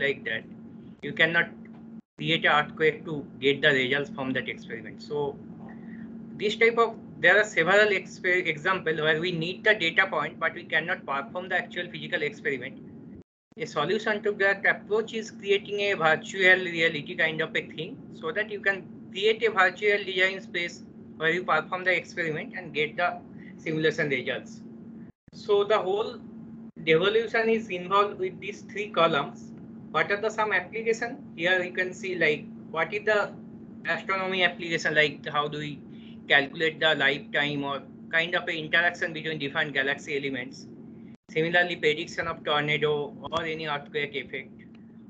like that. You cannot create an earthquake to get the results from that experiment. So this type of there are several examples where we need the data point, but we cannot perform the actual physical experiment. A solution to that approach is creating a virtual reality kind of a thing so that you can create a virtual design space where you perform the experiment and get the simulation results. So the whole devolution is involved with these three columns. What are the some application? Here you can see like what is the astronomy application like how do we calculate the lifetime or kind of an interaction between different galaxy elements. Similarly, prediction of tornado or any earthquake effect,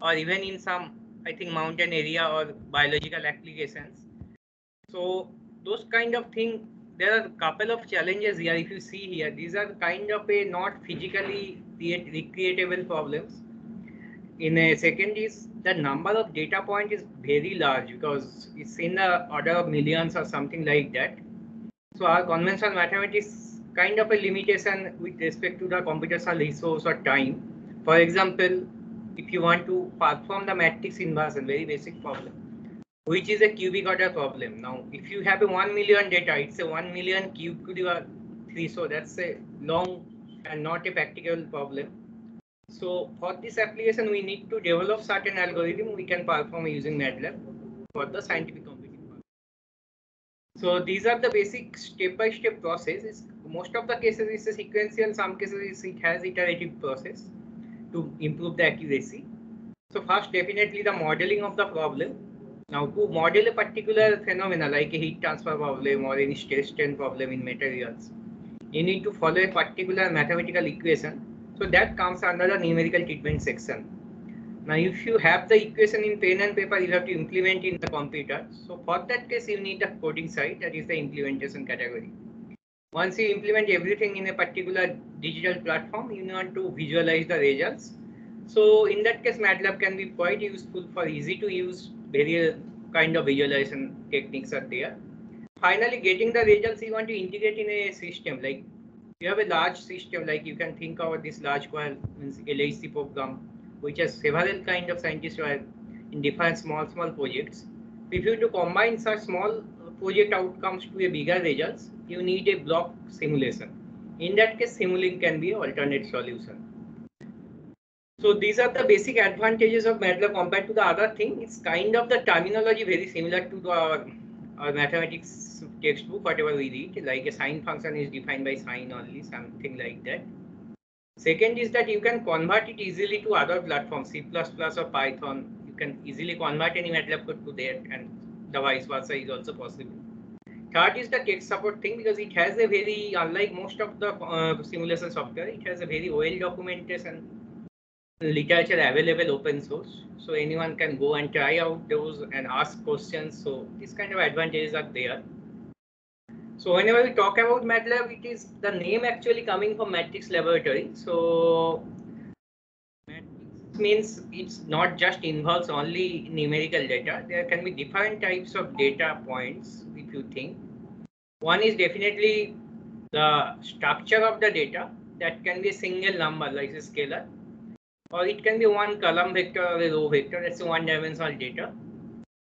or even in some, I think, mountain area or biological applications. So those kind of thing, there are a couple of challenges here. If you see here, these are kind of a not physically recreatable problems. In a second is the number of data point is very large because it's in the order of millions or something like that. So our conventional mathematics kind of a limitation with respect to the computational resource or time. For example, if you want to perform the matrix inversion, very basic problem, which is a cubic order problem. Now, if you have a 1 million data, it's a 1 million cube to the 3. So that's a long and not a practical problem. So for this application, we need to develop certain algorithm we can perform using MATLAB for the scientific computing. So these are the basic step-by-step -step process. It's, most of the cases it's a sequential, some cases it has iterative process to improve the accuracy. So first, definitely the modeling of the problem. Now to model a particular phenomena like a heat transfer problem or any stress strain problem in materials, you need to follow a particular mathematical equation so that comes under the numerical treatment section. Now, if you have the equation in pen and paper, you have to implement in the computer. So for that case, you need the coding side, that is the implementation category. Once you implement everything in a particular digital platform, you want to visualize the results. So in that case, MATLAB can be quite useful for easy to use various uh, kind of visualization techniques are there. Finally, getting the results you want to integrate in a system like you have a large system like you can think of this large coil means LHC program which has several kind of scientists who are in different small small projects. If you to combine such small uh, project outcomes to a bigger results, you need a block simulation. In that case, Simulink can be an alternate solution. So these are the basic advantages of MATLAB compared to the other thing. It's kind of the terminology very similar to the, our, our mathematics textbook, whatever we read, like a sine function is defined by sine only, something like that. Second is that you can convert it easily to other platforms, C++ or Python. You can easily convert any MATLAB code to that and the vice versa is also possible. Third is the text support thing because it has a very, unlike most of the uh, simulation software, it has a very well documentation literature available open source. So anyone can go and try out those and ask questions. So these kind of advantages are there. So whenever we talk about MATLAB, it is the name actually coming from Matrix Laboratory. So matrix means it's not just involves only numerical data. There can be different types of data points if you think. One is definitely the structure of the data that can be a single number like a scalar or it can be one column vector or a row vector that's one dimensional data.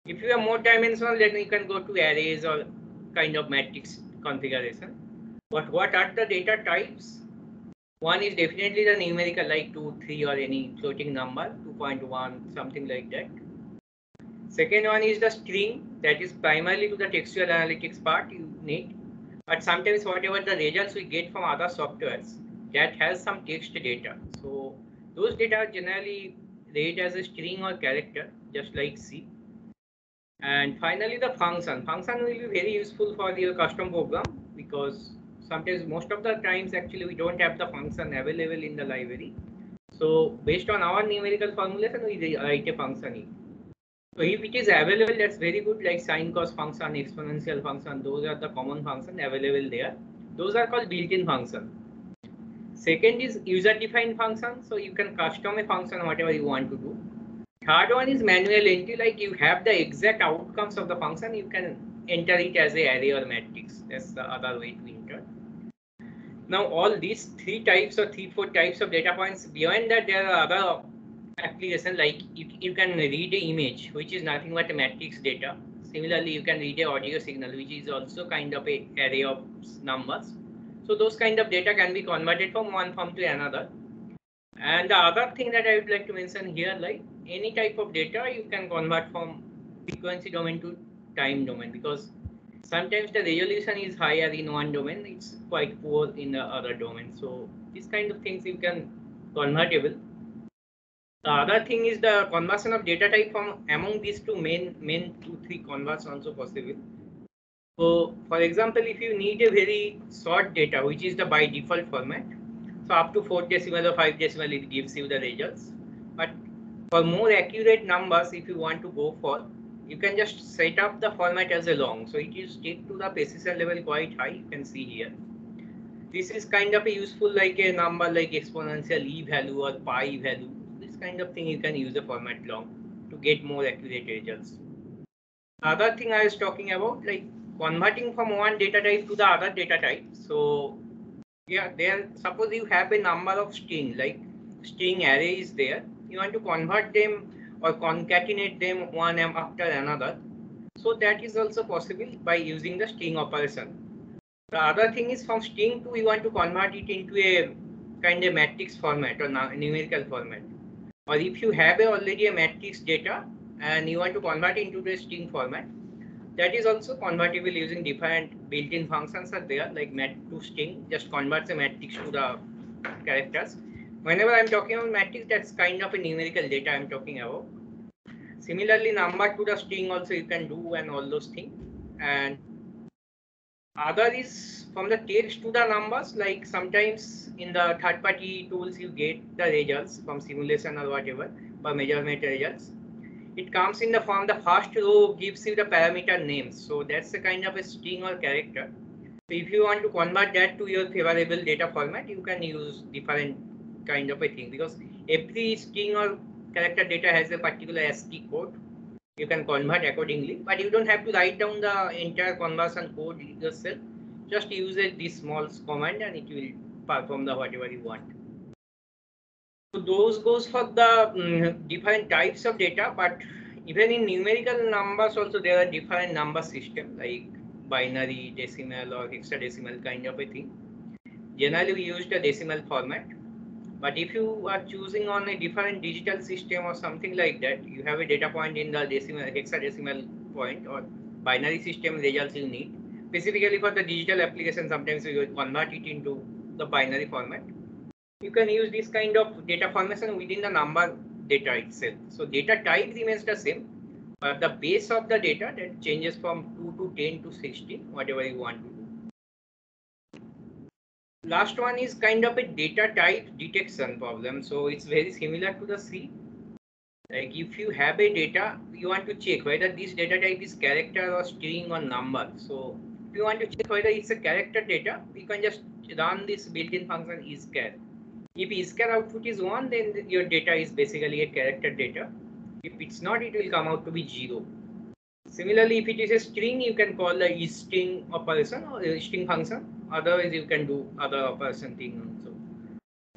If you have more dimensional then you can go to arrays or kind of matrix configuration. But what are the data types? One is definitely the numerical like 2, 3 or any floating number, 2.1, something like that. Second one is the string that is primarily to the textual analytics part you need. But sometimes whatever the results we get from other softwares that has some text data. So those data are generally read as a string or character, just like C. And finally, the function. Function will be very useful for your custom program because sometimes most of the times actually we don't have the function available in the library. So based on our numerical formulation, we write a function. So if it is available, that's very good, like sine cos function, exponential function, those are the common function available there. Those are called built-in function. Second is user-defined function. So you can custom a function whatever you want to do. Third one is manual entry, like you have the exact outcomes of the function, you can enter it as a array or matrix. That's the other way to enter. Now all these three types or three, four types of data points, beyond that there are other application like you, you can read the image, which is nothing but a matrix data. Similarly, you can read a audio signal, which is also kind of a array of numbers. So those kind of data can be converted from one form to another. And the other thing that I would like to mention here, like any type of data, you can convert from frequency domain to time domain because sometimes the resolution is higher in one domain, it's quite poor in the other domain. So these kind of things you can convertible. The other thing is the conversion of data type from among these two main main two three converts also possible. So for example, if you need a very short data, which is the by default format, so up to four decimal or five decimal, it gives you the results. But for more accurate numbers, if you want to go for, you can just set up the format as a long. So it is take to the precision level quite high. You can see here. This is kind of a useful like a number like exponential e value or pi value. This kind of thing you can use a format long to get more accurate results. Other thing I was talking about like converting from one data type to the other data type. So yeah, there suppose you have a number of string like string array is there. You want to convert them or concatenate them one after another. So that is also possible by using the string operation. The other thing is from string to you want to convert it into a kind of matrix format or numerical format. Or if you have a already a matrix data and you want to convert it into the string format, that is also convertible using different built-in functions are there like mat to string just converts a matrix to the characters. Whenever i'm talking about matrix that's kind of a numerical data i'm talking about. Similarly number to the string also you can do and all those things. And other is from the text to the numbers like sometimes in the third party tools you get the results from simulation or whatever for measurement results it comes in the form the first row gives you the parameter names. So that's a kind of a string or character. So if you want to convert that to your favorable data format you can use different kind of a thing because every string or character data has a particular ASCII code. You can convert accordingly but you don't have to write down the entire conversion code yourself. Just use a this small command and it will perform the whatever you want those goes for the um, different types of data, but even in numerical numbers also there are different number system like binary, decimal or hexadecimal kind of a thing. Generally we use the decimal format. But if you are choosing on a different digital system or something like that, you have a data point in the decimal hexadecimal point or binary system results you need. Specifically for the digital application, sometimes we convert it into the binary format you can use this kind of data formation within the number data itself. So data type remains the same, but the base of the data that changes from 2 to 10 to 16, whatever you want to do. Last one is kind of a data type detection problem. So it's very similar to the C. Like if you have a data, you want to check whether this data type is character or string or number. So if you want to check whether it's a character data, you can just run this built-in function ischar if ischar output is 1, then your data is basically a character data. If it's not, it will come out to be 0. Similarly, if it is a string, you can call the string operation or string function. Otherwise, you can do other operation thing also.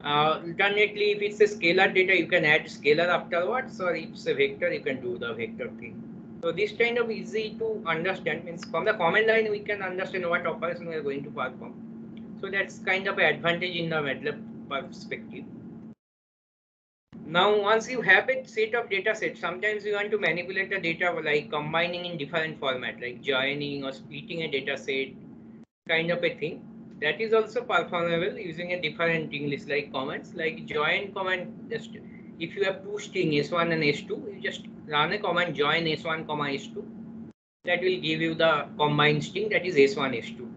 Uh, if it's a scalar data, you can add scalar afterwards, or if it's a vector, you can do the vector thing. So this kind of easy to understand means from the command line we can understand what operation we are going to perform. So that's kind of an advantage in the MATLAB perspective. Now, once you have a set of data sets, sometimes you want to manipulate the data like combining in different format, like joining or splitting a data set, kind of a thing. That is also performable using a different English like commands, like join command. Just if you have two string s1 and s2, you just run a command join s1 comma s2. That will give you the combined string that is s1 s2.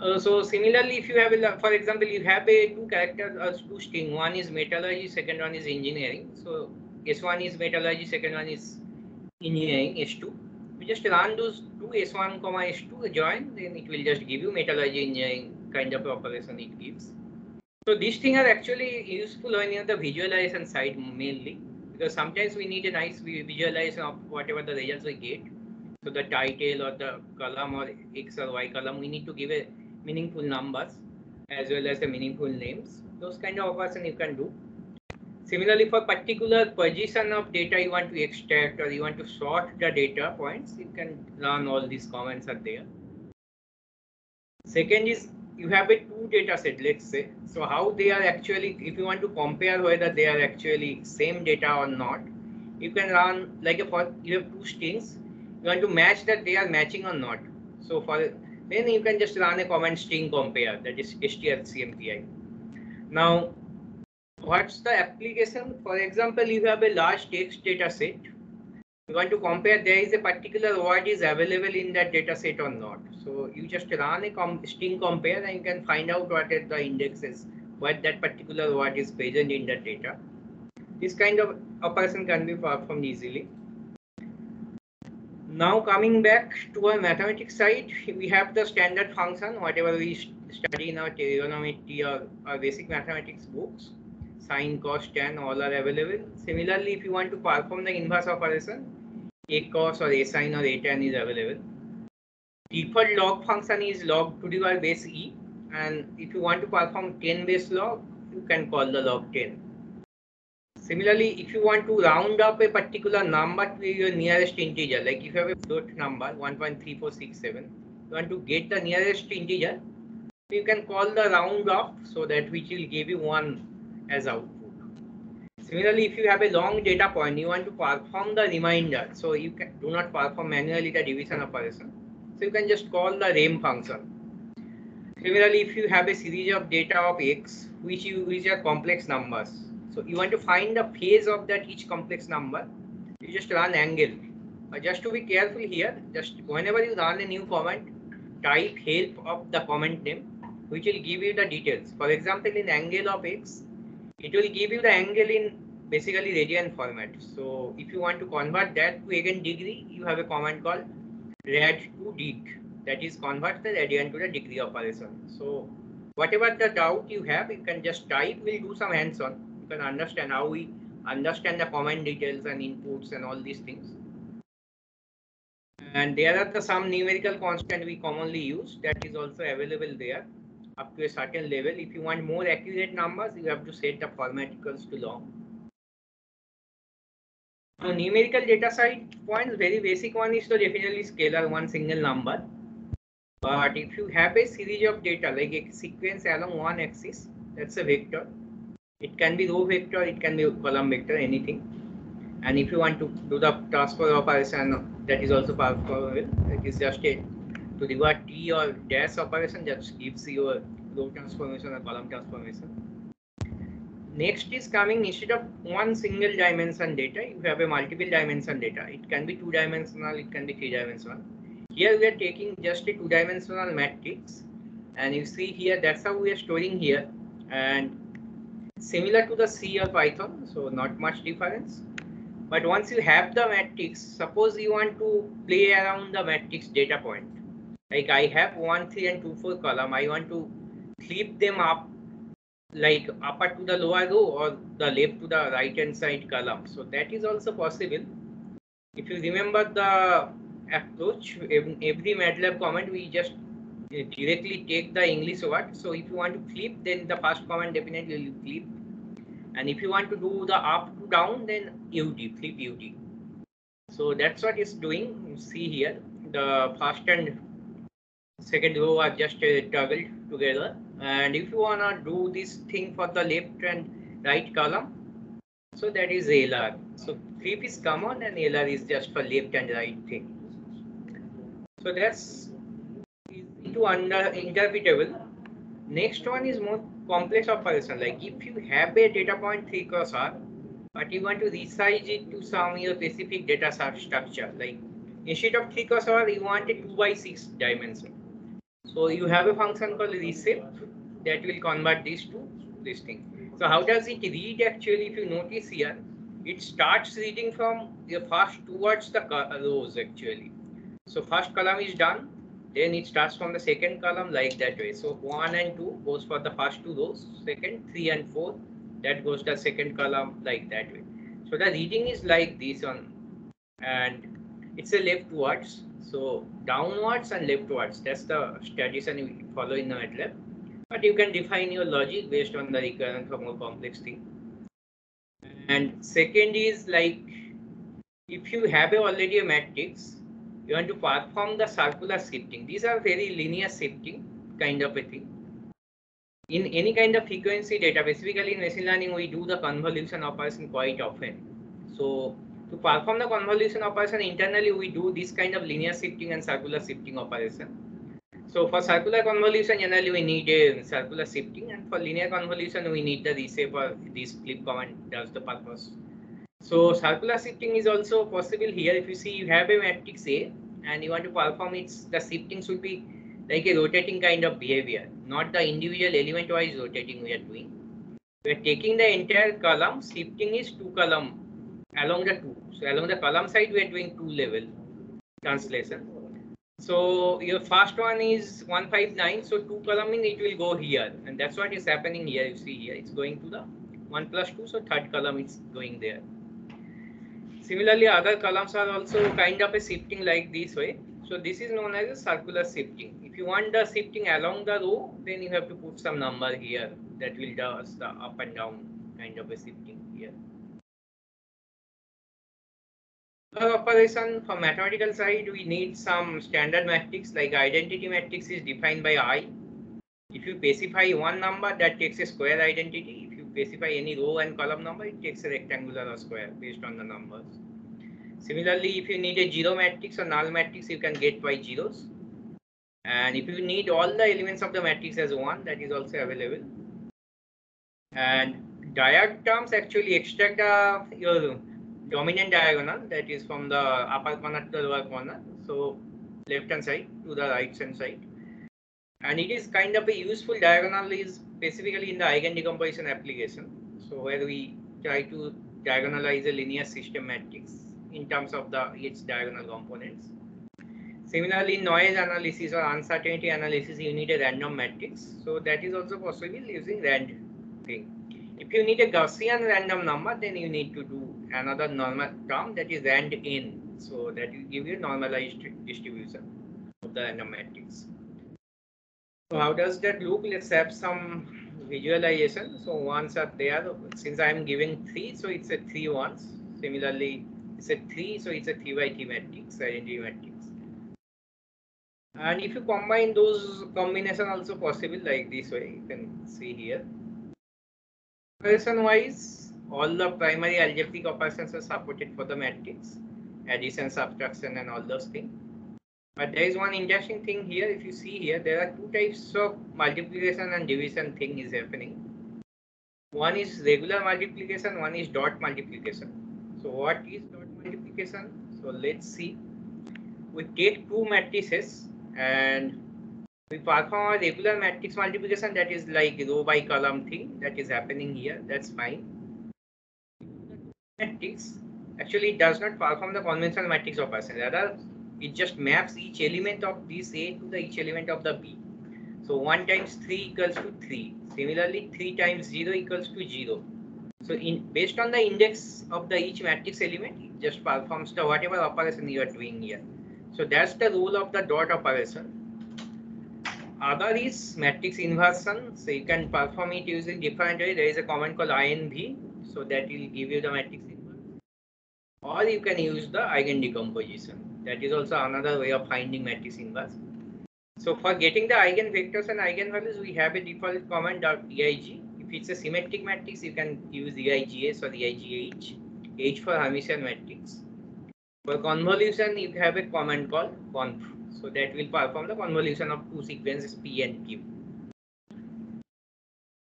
Uh, so similarly, if you have, a, for example, you have a two character uh, two string. One is metallurgy, second one is engineering. So S1 is metallurgy, second one is engineering, S2. We just run those two S1 comma S2 join, then it will just give you metallurgy engineering kind of operation it gives. So these things are actually useful when the visualization side mainly because sometimes we need a nice visualization of whatever the results we get. So the title or the column or X or Y column, we need to give a meaningful numbers as well as the meaningful names. Those kind of operation you can do. Similarly, for particular position of data you want to extract or you want to sort the data points, you can run all these comments are there. Second is you have a two data set, let's say. So how they are actually, if you want to compare whether they are actually same data or not, you can run like a for you have two strings. You want to match that they are matching or not. So for then you can just run a command string compare that is strcmpi. Now what's the application? For example, you have a large text data set. You want to compare there is a particular word is available in that data set or not. So you just run a com string compare and you can find out what are the indexes, what that particular word is present in that data. This kind of operation can be performed easily. Now coming back to our mathematics side, we have the standard function, whatever we study in our trigonometry or our basic mathematics books sine, cos, tan, all are available. Similarly, if you want to perform the inverse operation, a cos or a sine or a tan is available. Default log function is log to the base e, and if you want to perform 10 base log, you can call the log 10. Similarly, if you want to round up a particular number to your nearest integer, like if you have a float number 1.3467, you want to get the nearest integer, you can call the round off so that which will give you one as output. Similarly, if you have a long data point, you want to perform the remainder. So you can do not perform manually the division operation. So you can just call the rem function. Similarly, if you have a series of data of x, which you which are complex numbers. So you want to find the phase of that each complex number. You just run angle. But just to be careful here, just whenever you run a new command, type help of the command name, which will give you the details. For example, in angle of x, it will give you the angle in basically radian format. So if you want to convert that to again degree, you have a command called rad to deg that is convert the radian to the degree operation. So whatever the doubt you have, you can just type. We'll do some hands-on. Can understand how we understand the command details and inputs and all these things. And there are the some numerical constant we commonly use that is also available there up to a certain level. If you want more accurate numbers, you have to set the format equals to long. Now, numerical data side points, very basic one is to definitely scalar one single number. But if you have a series of data like a sequence along one axis, that's a vector. It can be row vector, it can be column vector, anything. And if you want to do the transfer operation, that is also possible. It is just a to revert T or dash operation that gives you a row transformation or column transformation. Next is coming instead of one single dimension data, you have a multiple dimension data. It can be two dimensional, it can be three dimensional. Here we are taking just a two dimensional matrix and you see here that's how we are storing here and similar to the C or Python, so not much difference. But once you have the matrix, suppose you want to play around the matrix data point like I have 1, 3 and 2, 4 column. I want to flip them up like upper to the lower row or the left to the right hand side column. So that is also possible. If you remember the approach, every MATLAB comment, we just directly take the English word. So if you want to flip, then the first command definitely will flip. And if you want to do the up to down, then UD, flip UD. So that's what it's doing. You see here, the first and second row are just uh, toggled together and if you want to do this thing for the left and right column so that is LR so flip is common and LR is just for left and right thing so that's to under interpretable next one is more complex operation like if you have a data point 3 cross r but you want to resize it to some your specific data structure like instead of 3 cross r you want a 2 by 6 dimension so you have a function called reshape that will convert this to this thing. So how does it read actually? If you notice here, it starts reading from the first towards the rows actually. So first column is done, then it starts from the second column like that way. So one and two goes for the first two rows, second, three and four, that goes the second column like that way. So the reading is like this one and it's a leftwards so downwards and leftwards, that's the tradition you follow in the MATLAB. But you can define your logic based on the requirement for more complex thing. And second is like, if you have already a matrix, you want to perform the circular shifting. These are very linear shifting kind of a thing. In any kind of frequency data, basically in machine learning, we do the convolution operation quite often. So to perform the convolution operation internally, we do this kind of linear shifting and circular shifting operation. So for circular convolution, generally we need a circular shifting and for linear convolution, we need the reshaper. This flip command does the purpose. So circular shifting is also possible here. If you see you have a matrix A and you want to perform its the shifting should be like a rotating kind of behavior, not the individual element wise rotating we are doing. We are taking the entire column, shifting is two column along the two. So along the column side, we are doing two level translation. So your first one is 159. So two column in it will go here. And that's what is happening here. You see here, it's going to the 1 plus 2. So third column is going there. Similarly, other columns are also kind of a shifting like this way. So this is known as a circular shifting. If you want the shifting along the row, then you have to put some number here that will do the up and down kind of a shifting here. The operation for mathematical side, we need some standard matrix like identity matrix is defined by I. If you specify one number, that takes a square identity. Specify any row and column number, it takes a rectangular or square based on the numbers. Similarly, if you need a zero matrix or null matrix, you can get by zeros. And if you need all the elements of the matrix as one, that is also available. And diag diagrams actually extract uh, your dominant diagonal that is from the upper corner to the lower corner. So left hand side to the right hand side. And it is kind of a useful diagonal is specifically in the eigen decomposition application. So where we try to diagonalize a linear system matrix in terms of the its diagonal components. Similarly, noise analysis or uncertainty analysis, you need a random matrix. So that is also possible using rand thing. If you need a Gaussian random number, then you need to do another normal term that is rand n. So that will give you normalized distribution of the random matrix. So how does that look? Let's have some visualization. So ones are there. Since I am giving three, so it's a three ones. Similarly, it's a three, so it's a three by three matrix, identity matrix. And if you combine those combination also possible like this way, you can see here. Operation wise, all the primary algebraic operations are supported for the matrix, addition, subtraction, and all those things. But there is one interesting thing here. If you see here, there are two types of multiplication and division thing is happening. One is regular multiplication, one is dot multiplication. So what is dot multiplication? So let's see. We take two matrices and we perform a regular matrix multiplication that is like row by column thing that is happening here. That's fine. Matrix actually does not perform the conventional matrix operation. Rather, it just maps each element of this A to the each element of the B. So 1 times 3 equals to 3. Similarly, 3 times 0 equals to 0. So in based on the index of the each matrix element, it just performs the whatever operation you are doing here. So that's the rule of the dot operation other is matrix inversion. So you can perform it using different way. There is a command called INV. So that will give you the matrix inversion. Or you can use the eigen decomposition. That is also another way of finding matrix inverse. So for getting the eigenvectors and eigenvalues, we have a default command dot .eig. If it's a symmetric matrix, you can use EIGS or EIGH. H for Hermitian matrix. For convolution, you have a command called conv. So that will perform the convolution of two sequences P and Q.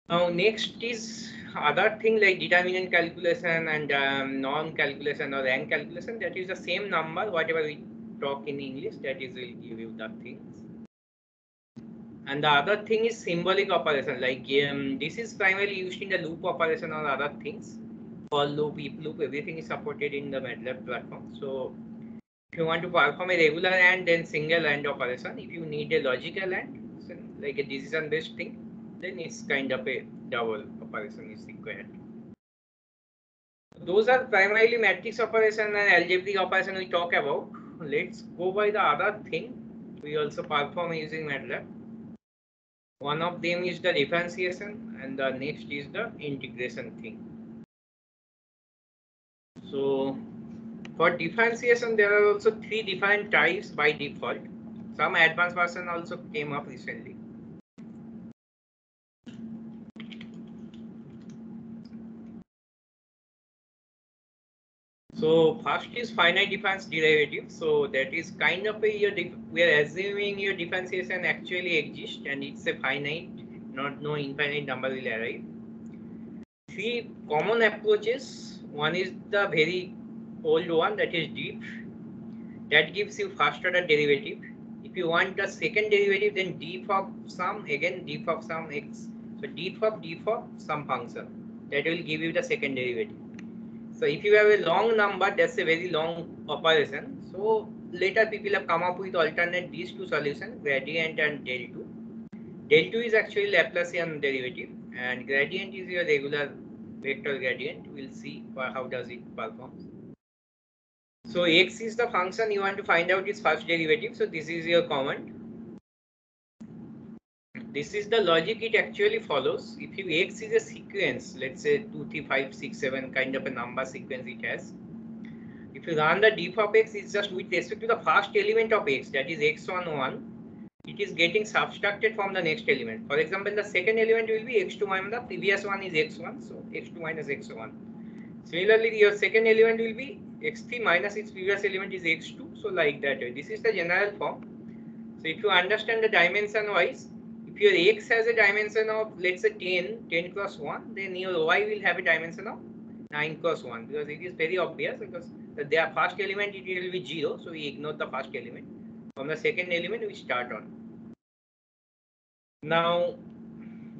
Now next is other thing like determinant calculation and um, norm calculation or rank calculation. That is the same number, whatever we talk in English, that is will give you the things. And the other thing is symbolic operation. Like um, this is primarily used in the loop operation or other things. For loop, if loop, everything is supported in the MATLAB platform. So if you want to perform a regular and then single AND operation, if you need a logical AND, like a decision based thing, then it's kind of a double operation is required. Those are primarily matrix operation and algebraic operation we talk about. Let's go by the other thing we also perform using MATLAB. One of them is the differentiation and the next is the integration thing. So for differentiation, there are also three different types by default. Some advanced version also came up recently. So first is finite difference derivative. So that is kind of a we are assuming your differentiation actually exists and it's a finite, not no infinite number will arrive. Three common approaches. One is the very old one that is diff. That gives you first order derivative. If you want the second derivative, then diff of some again diff of some x. So diff of diff of some function that will give you the second derivative. So if you have a long number, that's a very long operation. So later people have come up with alternate these two solutions, gradient and del 2. Del 2 is actually Laplacian derivative and gradient is your regular vector gradient. We'll see how does it perform. So x is the function you want to find out its first derivative. So this is your command. This is the logic it actually follows. If you x is a sequence, let's say 2, 3, 5, 6, 7 kind of a number sequence it has. If you run the diff of x, it's just with respect to the first element of x, that is x1, 1, it is getting subtracted from the next element. For example, the second element will be x2 minus the previous one is x1, so x2 minus x1. Similarly, your second element will be x3 minus its previous element is x2. So like that. This is the general form. So if you understand the dimension wise, your x has a dimension of let's say 10, 10 cross 1, then your y will have a dimension of 9 cross 1 because it is very obvious because the, their first element it will be 0. So we ignore the first element. From the second element we start on. Now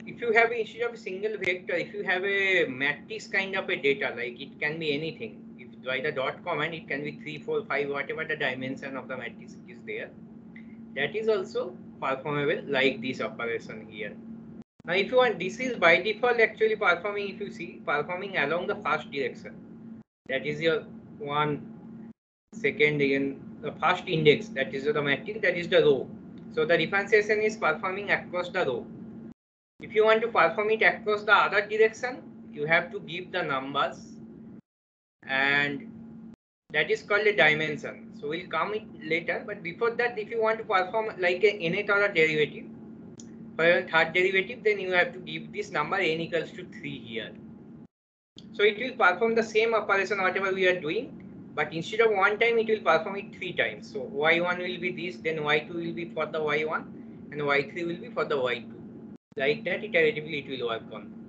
if you have instead of a single vector, if you have a matrix kind of a data, like it can be anything. If by the dot command, it can be three, four, five, whatever the dimension of the matrix is there. That is also performable like this operation here. Now, if you want, this is by default actually performing, if you see, performing along the first direction. That is your one, second, again, the first index, that is the matrix, that is the row. So the differentiation is performing across the row. If you want to perform it across the other direction, you have to give the numbers and that is called a dimension. So we'll come it later, but before that, if you want to perform like a nth order derivative, for a third derivative, then you have to give this number n equals to 3 here. So it will perform the same operation whatever we are doing, but instead of one time, it will perform it three times. So y1 will be this, then y2 will be for the y1, and y3 will be for the y2 like that iteratively it will work on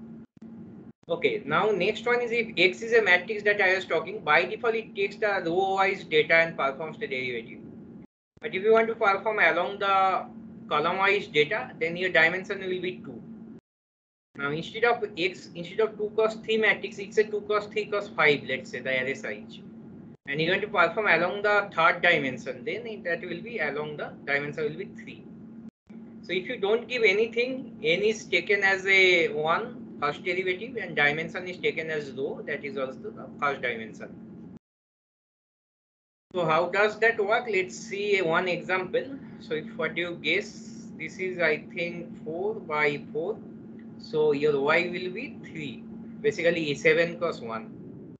okay now next one is if x is a matrix that i was talking by default it takes the row wise data and performs the derivative. But if you want to perform along the column wise data then your dimension will be 2 now instead of x instead of 2 cos 3 matrix it's a 2 cos 3 cos 5 let's say the array size. And you're going to perform along the third dimension then that will be along the dimension will be 3 so if you don't give anything, n is taken as a 1 first derivative and dimension is taken as row, that is also the first dimension. So how does that work? Let's see one example. So if what you guess, this is I think 4 by 4. So your y will be 3, basically 7 cos 1.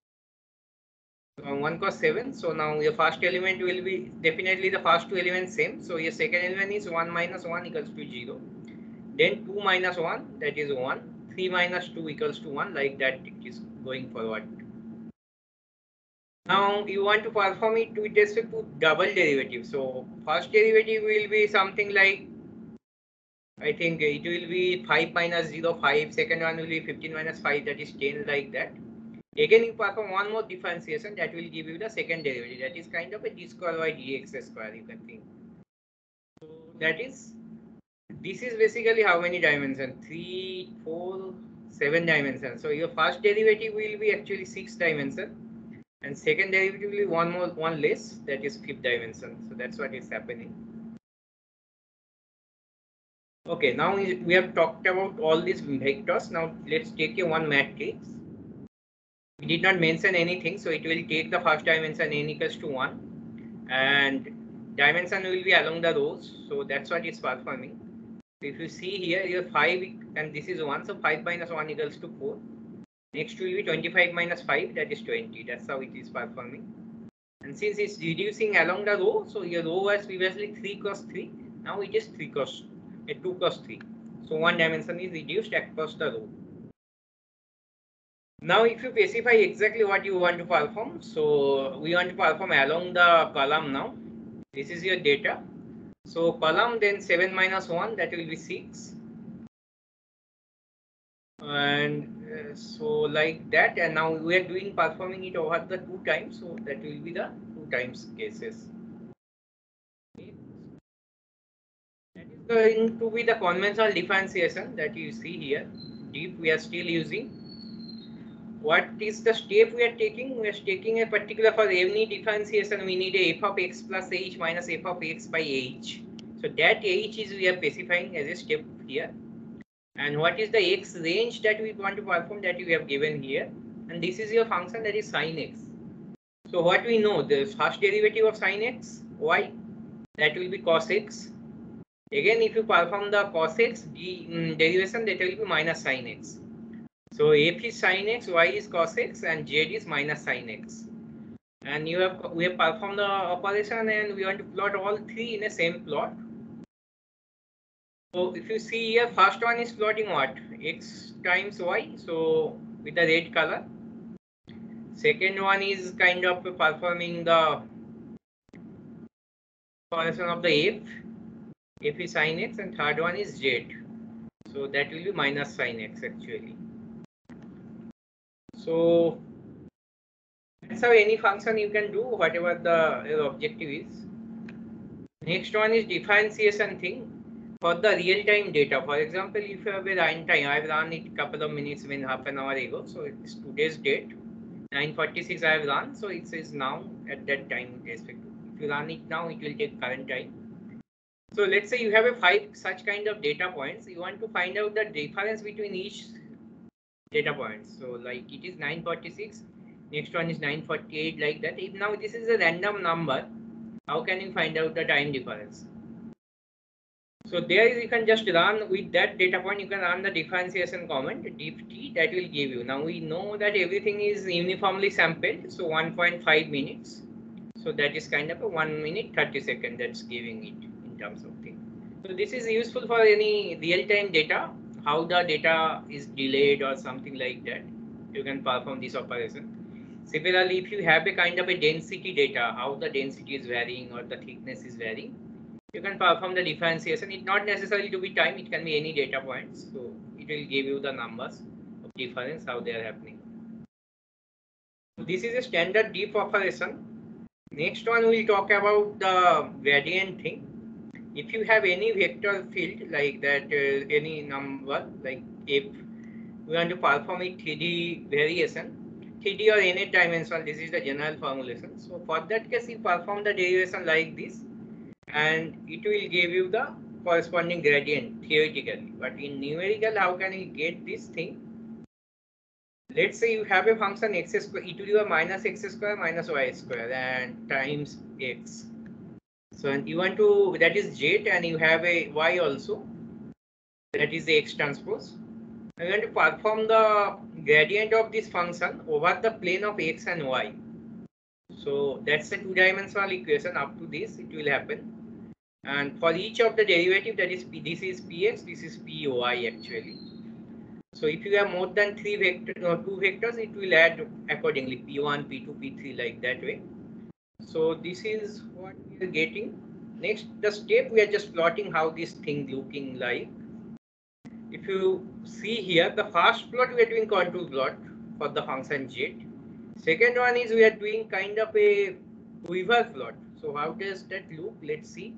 Uh, 1 cos 7. So now your first element will be definitely the first two elements same. So your second element is 1 minus 1 equals to 0. Then 2 minus 1 that is 1. 3 minus 2 equals to 1 like that it is going forward. Now you want to perform it with respect to double derivative. So first derivative will be something like I think it will be 5 minus 0, 5. Second one will be 15 minus 5, that is 10 like that. Again, you perform one more differentiation that will give you the second derivative. That is kind of a d square by dx square, you can think. So that is, this is basically how many dimensions? Three, four, seven dimensions. So your first derivative will be actually six dimension and second derivative will be one more, one less, that is fifth dimension. So that's what is happening. Okay, now we have talked about all these vectors. Now let's take a one matrix we did not mention anything so it will take the first dimension n equals to 1 and dimension will be along the rows so that's what it's performing if you see here you're 5 and this is 1 so 5 minus 1 equals to 4 Next will be 25 minus 5, that is 20. That's how it is performing. And since it's reducing along the row, so your row was previously 3 cross 3, now it is 3 cross, uh, 2 cross 3. So one dimension is reduced across the row. Now, if you specify exactly what you want to perform, so we want to perform along the column now. This is your data. So column then 7 minus 1, that will be 6. And uh, so like that, and now we are doing performing it over the two times, so that will be the two times cases. That is going to be the conventional differentiation that you see here. Diff we are still using what is the step we are taking? We are taking a particular for any differentiation, we need a f of x plus h minus f of x by h. So that h is we are specifying as a step here. And what is the x range that we want to perform that we have given here? And this is your function that is sine x. So what we know, the first derivative of sine x, y, that will be cos x. Again, if you perform the cos x the, um, derivation, that will be minus sine x. So f is sine x, y is cos x, and z is minus sine x. And you have we have performed the operation, and we want to plot all three in a same plot. So if you see here, first one is plotting what x times y. So with the red color. Second one is kind of performing the operation of the f. f is sine x, and third one is z. So that will be minus sine x actually. So that's how any function you can do whatever the objective is. Next one is differentiation thing for the real-time data. For example, if you have a run time, I've run it a couple of minutes, when half an hour ago. So it's today's date, 9:46 I have run. So it says now at that time respect. If you run it now, it will take current time. So let's say you have a five such kind of data points. You want to find out the difference between each data points. So like it is 946, next one is 948 like that. If now this is a random number, how can you find out the time difference? So there you can just run with that data point, you can run the differentiation command diff that will give you. Now we know that everything is uniformly sampled, so 1.5 minutes. So that is kind of a 1 minute 30 second that's giving it in terms of thing. So this is useful for any real-time data how the data is delayed or something like that, you can perform this operation. Similarly, if you have a kind of a density data, how the density is varying or the thickness is varying, you can perform the differentiation. It's not necessarily to be time, it can be any data points. So it will give you the numbers of difference, how they are happening. This is a standard diff operation. Next one, we'll talk about the gradient thing if you have any vector field like that, uh, any number, like if we want to perform a 3D variation, 3D or any dimension, this is the general formulation. So for that case, you perform the derivation like this, and it will give you the corresponding gradient theoretically. But in numerical, how can you get this thing? Let's say you have a function x square, e to the minus x square minus y square and times x so you want to, that is j and you have a y also. That is the x transpose. And you want to perform the gradient of this function over the plane of x and y. So that's a two-dimensional equation. Up to this, it will happen. And for each of the derivative, that is p, this is px, this is py actually. So if you have more than three vectors or two vectors, it will add accordingly p1, p2, p3 like that way. So this is what we are getting. Next, the step we are just plotting how this thing looking like. If you see here, the first plot we are doing contour plot for the function z. Second one is we are doing kind of a quiver plot. So how does that look? Let's see.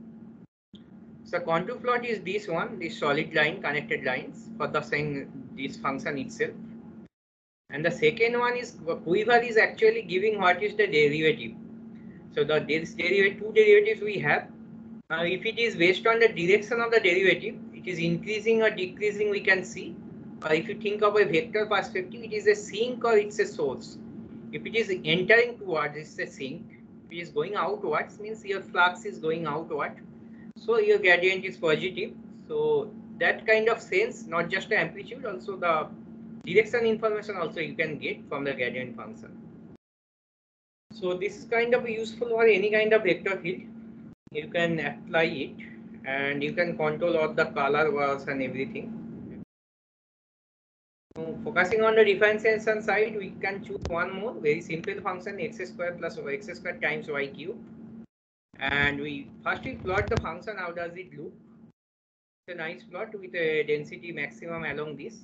So contour plot is this one, this solid line, connected lines for the same this function itself. And the second one is quiver is actually giving what is the derivative. So the this derivative, two derivatives we have. Uh, if it is based on the direction of the derivative, it is increasing or decreasing, we can see. Or if you think of a vector perspective, it is a sink or it's a source. If it is entering towards, it's a sink. If it is going outwards, means your flux is going outward. So your gradient is positive. So that kind of sense, not just the amplitude, also the direction information also you can get from the gradient function. So this is kind of useful for any kind of vector field. You can apply it and you can control all the color bars and everything. So focusing on the differentiation side, we can choose one more very simple function x square plus x square times y cube. And we first we plot the function. How does it look? It's a nice plot with a density maximum along this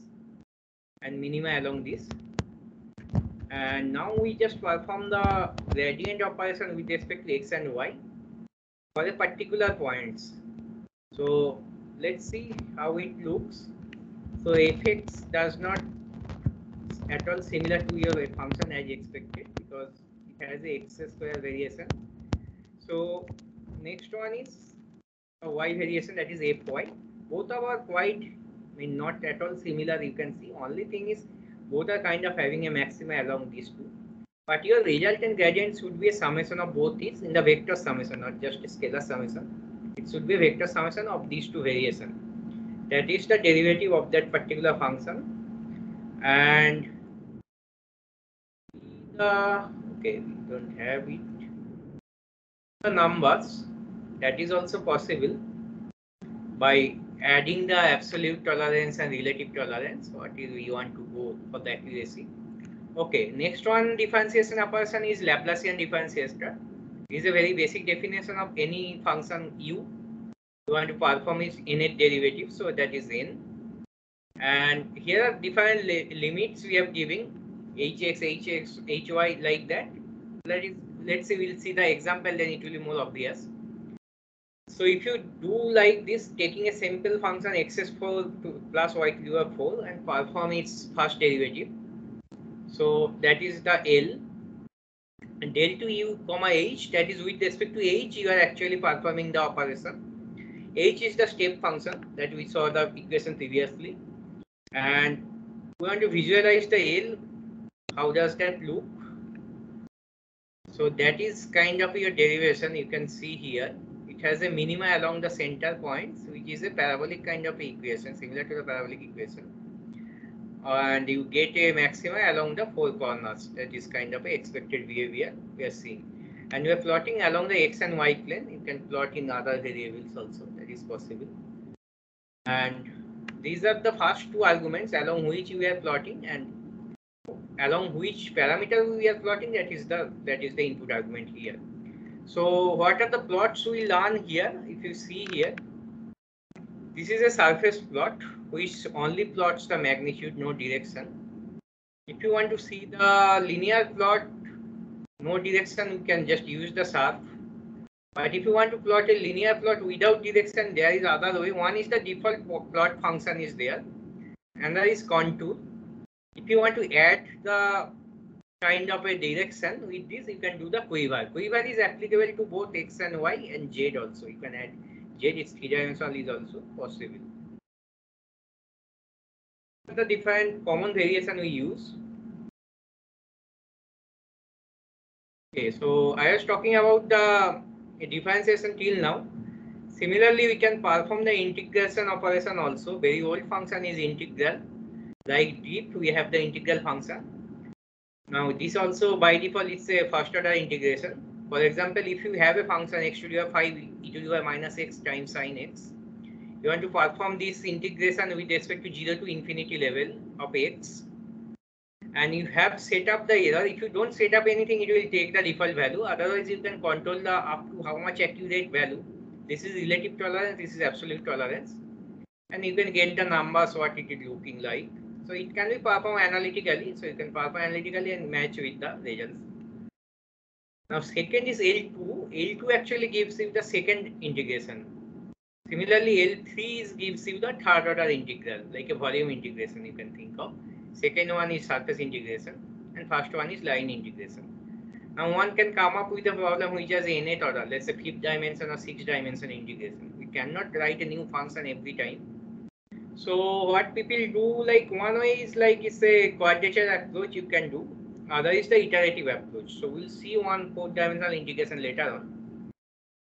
and minima along this. And now we just perform the gradient operation with respect to x and y for the particular points. So let's see how it looks. So fx does not at all similar to your wave function as expected because it has a x square variation. So next one is a y variation that is fy. Both of are quite I mean not at all similar you can see. Only thing is both are kind of having a maxima along these two. But your resultant gradient should be a summation of both these in the vector summation, not just a scalar summation. It should be a vector summation of these two variations. That is the derivative of that particular function. And the okay, we don't have it. The numbers that is also possible by adding the absolute tolerance and relative tolerance. What is we want to go for the accuracy. Okay, next one differentiation operation is Laplacian differentiator. Is a very basic definition of any function u. You want to perform its innate derivative, so that is n. And here are different li limits we have given hx, hx, hy like that. That is, let's say we'll see the example, then it will be more obvious. So if you do like this, taking a simple function x4 plus y cube 4 and perform its first derivative, so that is the L. And del to u comma h, that is with respect to h, you are actually performing the operation. h is the step function that we saw the equation previously. And we want to visualize the L. How does that look? So that is kind of your derivation you can see here. It has a minima along the center points, which is a parabolic kind of equation, similar to the parabolic equation and you get a maxima along the four corners. That is kind of expected behavior we are seeing. And we are plotting along the x and y plane. You can plot in other variables also. That is possible. And these are the first two arguments along which we are plotting and along which parameter we are plotting. That is the that is the input argument here. So what are the plots we learn here? If you see here, this is a surface plot which only plots the magnitude, no direction. If you want to see the linear plot, no direction, you can just use the surf. But if you want to plot a linear plot without direction, there is other way. One is the default plot function is there. Another is contour. If you want to add the kind of a direction with this, you can do the quiver. Quiver is applicable to both x and y and z also. You can add z its three dimensional is also possible the different common variation we use. Okay, so I was talking about the differentiation till now. Similarly, we can perform the integration operation also. Very old function is integral. Like deep, we have the integral function. Now, this also by default it's a first order integration. For example, if you have a function x to the power 5 e to the power minus x times sine x, you want to perform this integration with respect to 0 to infinity level of x. And you have set up the error. If you don't set up anything it will take the default value. Otherwise you can control the up to how much accurate value. This is relative tolerance. This is absolute tolerance. And you can get the numbers what it is looking like so it can be performed analytically so you can perform analytically and match with the results now second is l2 l2 actually gives you the second integration Similarly, L3 is, gives you the third order integral, like a volume integration you can think of. Second one is surface integration and first one is line integration. Now one can come up with a problem which has nth order, let's say fifth dimension or sixth dimension integration. We cannot write a new function every time. So what people do, like one way is like it's a quadrature approach you can do. Other is the iterative approach. So we'll see one fourth dimensional integration later on.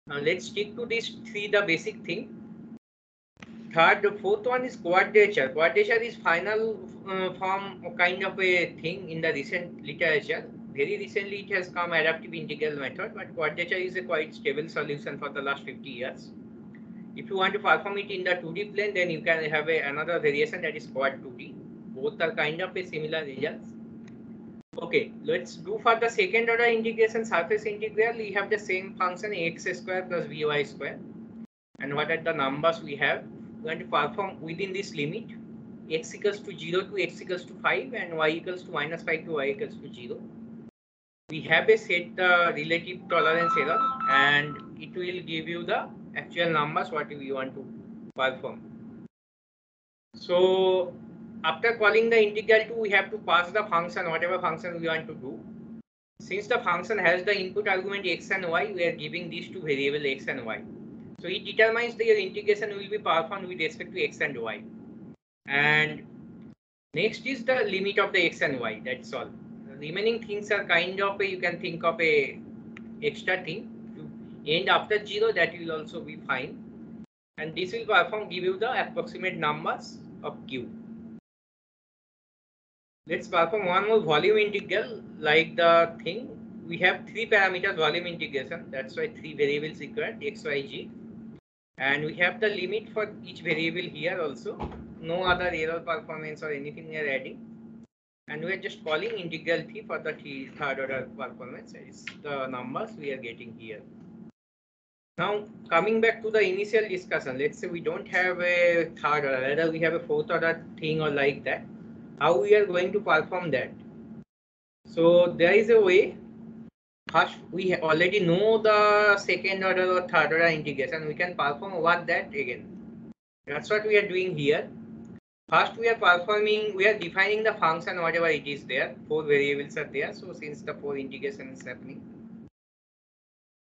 Now let's stick to these three, the basic thing. third, the fourth one is quadrature. Quadrature is final uh, form kind of a thing in the recent literature. Very recently, it has come adaptive integral method, but quadrature is a quite stable solution for the last 50 years. If you want to perform it in the 2D plane, then you can have a, another variation that is quad 2D. Both are kind of a similar results. Okay, let's do for the second order integration surface integral. We have the same function x square plus vy square. And what are the numbers we have? We want to perform within this limit x equals to 0 to x equals to 5 and y equals to minus 5 to y equals to 0. We have a set the relative tolerance error and it will give you the actual numbers what we want to perform. So after calling the integral 2, we have to pass the function, whatever function we want to do. Since the function has the input argument x and y, we are giving these two variable x and y. So it determines the integration will be performed with respect to x and y. And next is the limit of the x and y, that's all. The remaining things are kind of a, you can think of a extra thing. End after 0, that will also be fine. And this will perform give you the approximate numbers of q. Let's perform one more volume integral like the thing. We have three parameters volume integration. That's why three variables required x, y, z. And we have the limit for each variable here also. No other error performance or anything we are adding. And we are just calling integral t for the third order performance. Is the numbers we are getting here. Now coming back to the initial discussion, let's say we don't have a third order, rather we have a fourth order thing or like that how we are going to perform that. So there is a way. First, we already know the second order or third order integration. We can perform what that again. That's what we are doing here. First, we are performing, we are defining the function, whatever it is there. Four variables are there. So since the four integration is happening,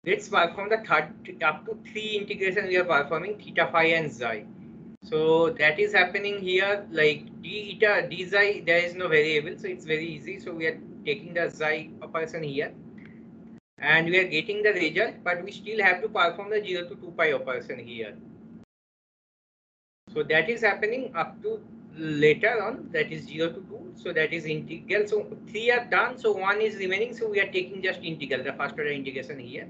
let's perform the third up to three integration we are performing theta phi and xi. So that is happening here like d eta d xi there is no variable so it's very easy. So we are taking the xi operation here and we are getting the result but we still have to perform the 0 to 2 pi operation here. So that is happening up to later on that is 0 to 2 so that is integral so three are done so one is remaining so we are taking just integral the first order integration here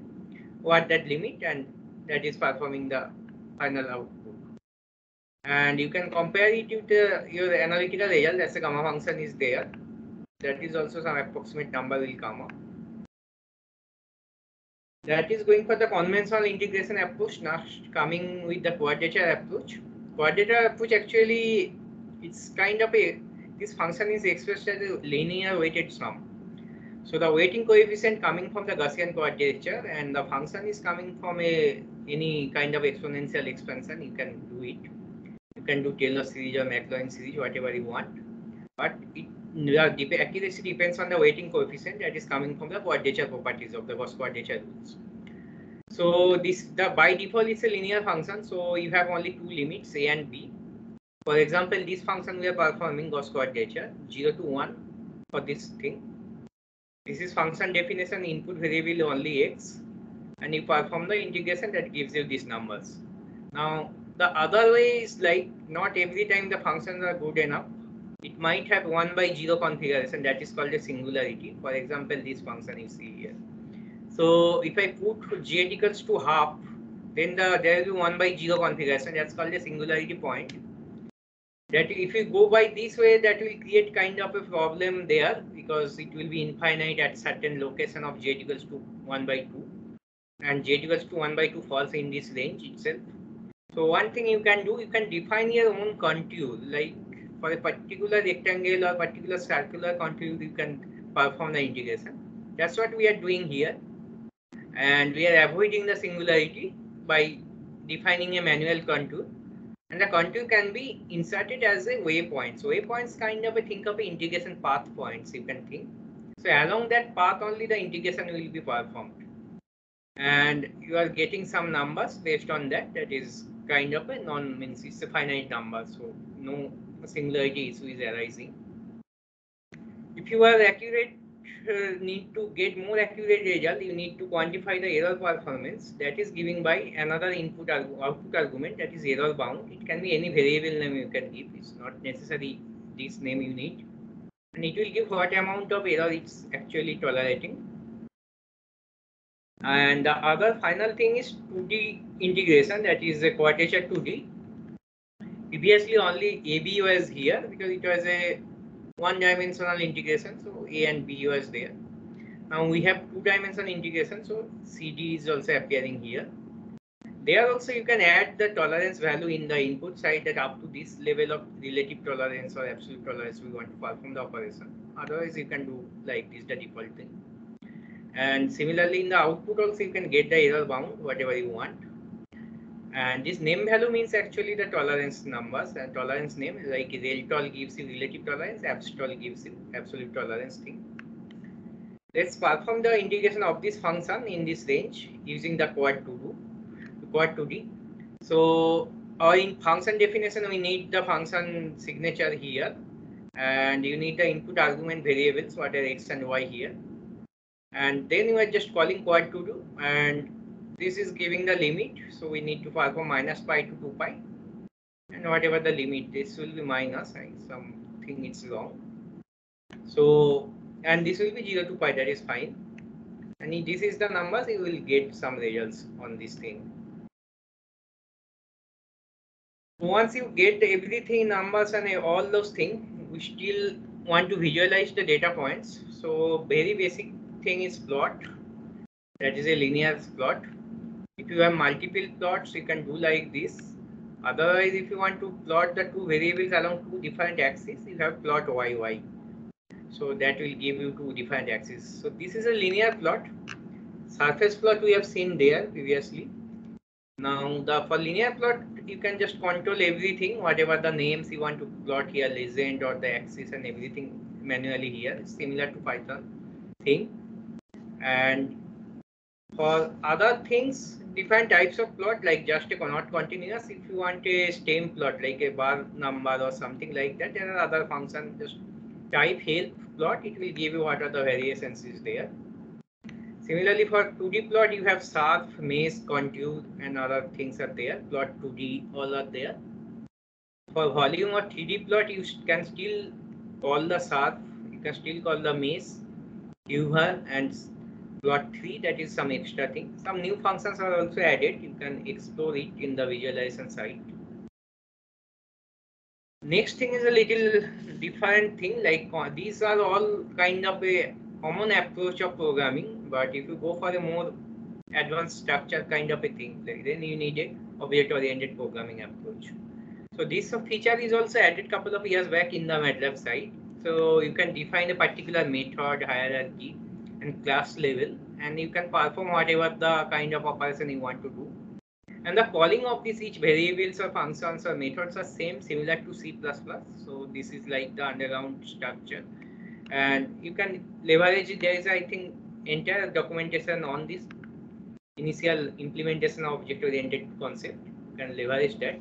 what that limit and that is performing the final output. And you can compare it with uh, your analytical result as a gamma function is there. That is also some approximate number will come up. That is going for the conventional integration approach now coming with the quadrature approach. Quadrature approach actually it's kind of a this function is expressed as a linear weighted sum so the weighting coefficient coming from the Gaussian quadrature and the function is coming from a any kind of exponential expansion you can do it You can do Taylor series or Maclaurin series, whatever you want. But it the accuracy depends on the weighting coefficient that is coming from the quadrature properties of the Gauss quadrature rules. So this the by default is a linear function. So you have only two limits a and b. For example, this function we are performing Gauss quadrature 0 to 1 for this thing. This is function definition input variable only x and you perform the integration that gives you these numbers. Now the other way is like not every time the functions are good enough. It might have 1 by 0 configuration that is called a singularity. For example, this function you see here. So if I put z equals to half, then the there will be 1 by 0 configuration. That's called a singularity point. That if you go by this way, that will create kind of a problem there because it will be infinite at certain location of z equals to 1 by 2. And z equals to 1 by 2 falls in this range itself. So one thing you can do, you can define your own contour. Like for a particular rectangle or particular circular contour, you can perform the integration. That's what we are doing here. And we are avoiding the singularity by defining a manual contour. And the contour can be inserted as a waypoint. So waypoints kind of a think of integration path points you can think. So along that path only the integration will be performed. And you are getting some numbers based on that. That is kind of a non means it's a finite number, so no singularity issue is arising. If you are accurate need to get more accurate result, you need to quantify the error performance that is given by another input output argument that is error bound. It can be any variable name you can give. It's not necessary this name you need. And it will give what amount of error it's actually tolerating. And the other final thing is 2D integration that is a quadrature 2D. Previously only AB was here because it was a one dimensional integration so a and b was there. Now we have two dimensional integration so cd is also appearing here. There also you can add the tolerance value in the input side that up to this level of relative tolerance or absolute tolerance we want to perform the operation. Otherwise you can do like this the default thing. And similarly in the output also you can get the error bound whatever you want and this name value means actually the tolerance numbers and tolerance name like reltol gives you relative tolerance, absolute gives you absolute tolerance thing. Let's perform the integration of this function in this range using the quad 2D. Quad 2D. So our in function definition we need the function signature here and you need the input argument variables what are x and y here and then you are just calling quad 2D and this is giving the limit so we need to find perform minus pi to 2 pi. And whatever the limit this will be minus I something it's wrong. So and this will be 0 to pi that is fine. And if this is the numbers you will get some results on this thing. Once you get everything numbers and all those things we still want to visualize the data points. So very basic thing is plot. That is a linear plot if you have multiple plots you can do like this. Otherwise if you want to plot the two variables along two different axes you have plot yy so that will give you two different axes. So this is a linear plot. Surface plot we have seen there previously. Now the for linear plot you can just control everything whatever the names you want to plot here legend or the axis and everything manually here similar to python thing. And for other things different types of plot like just a not continuous. If you want a stem plot like a bar number or something like that there are other functions just type help plot it will give you what are the variations is there. Similarly for 2d plot you have surf mesh contour and other things are there. Plot 2d all are there. For volume or 3d plot you can still call the surf you can still call the mesh Hoover and plot 3 that is some extra thing. Some new functions are also added. You can explore it in the visualization side next thing is a little different thing like uh, these are all kind of a common approach of programming but if you go for a more advanced structure kind of a thing like then you need a object oriented programming approach. So this feature is also added couple of years back in the MATLAB side so you can define a particular method hierarchy and class level and you can perform whatever the kind of operation you want to do and the calling of these each variables or functions or methods are same similar to C++. So this is like the underground structure and you can leverage there is I think entire documentation on this initial implementation of object oriented concept. You can leverage that.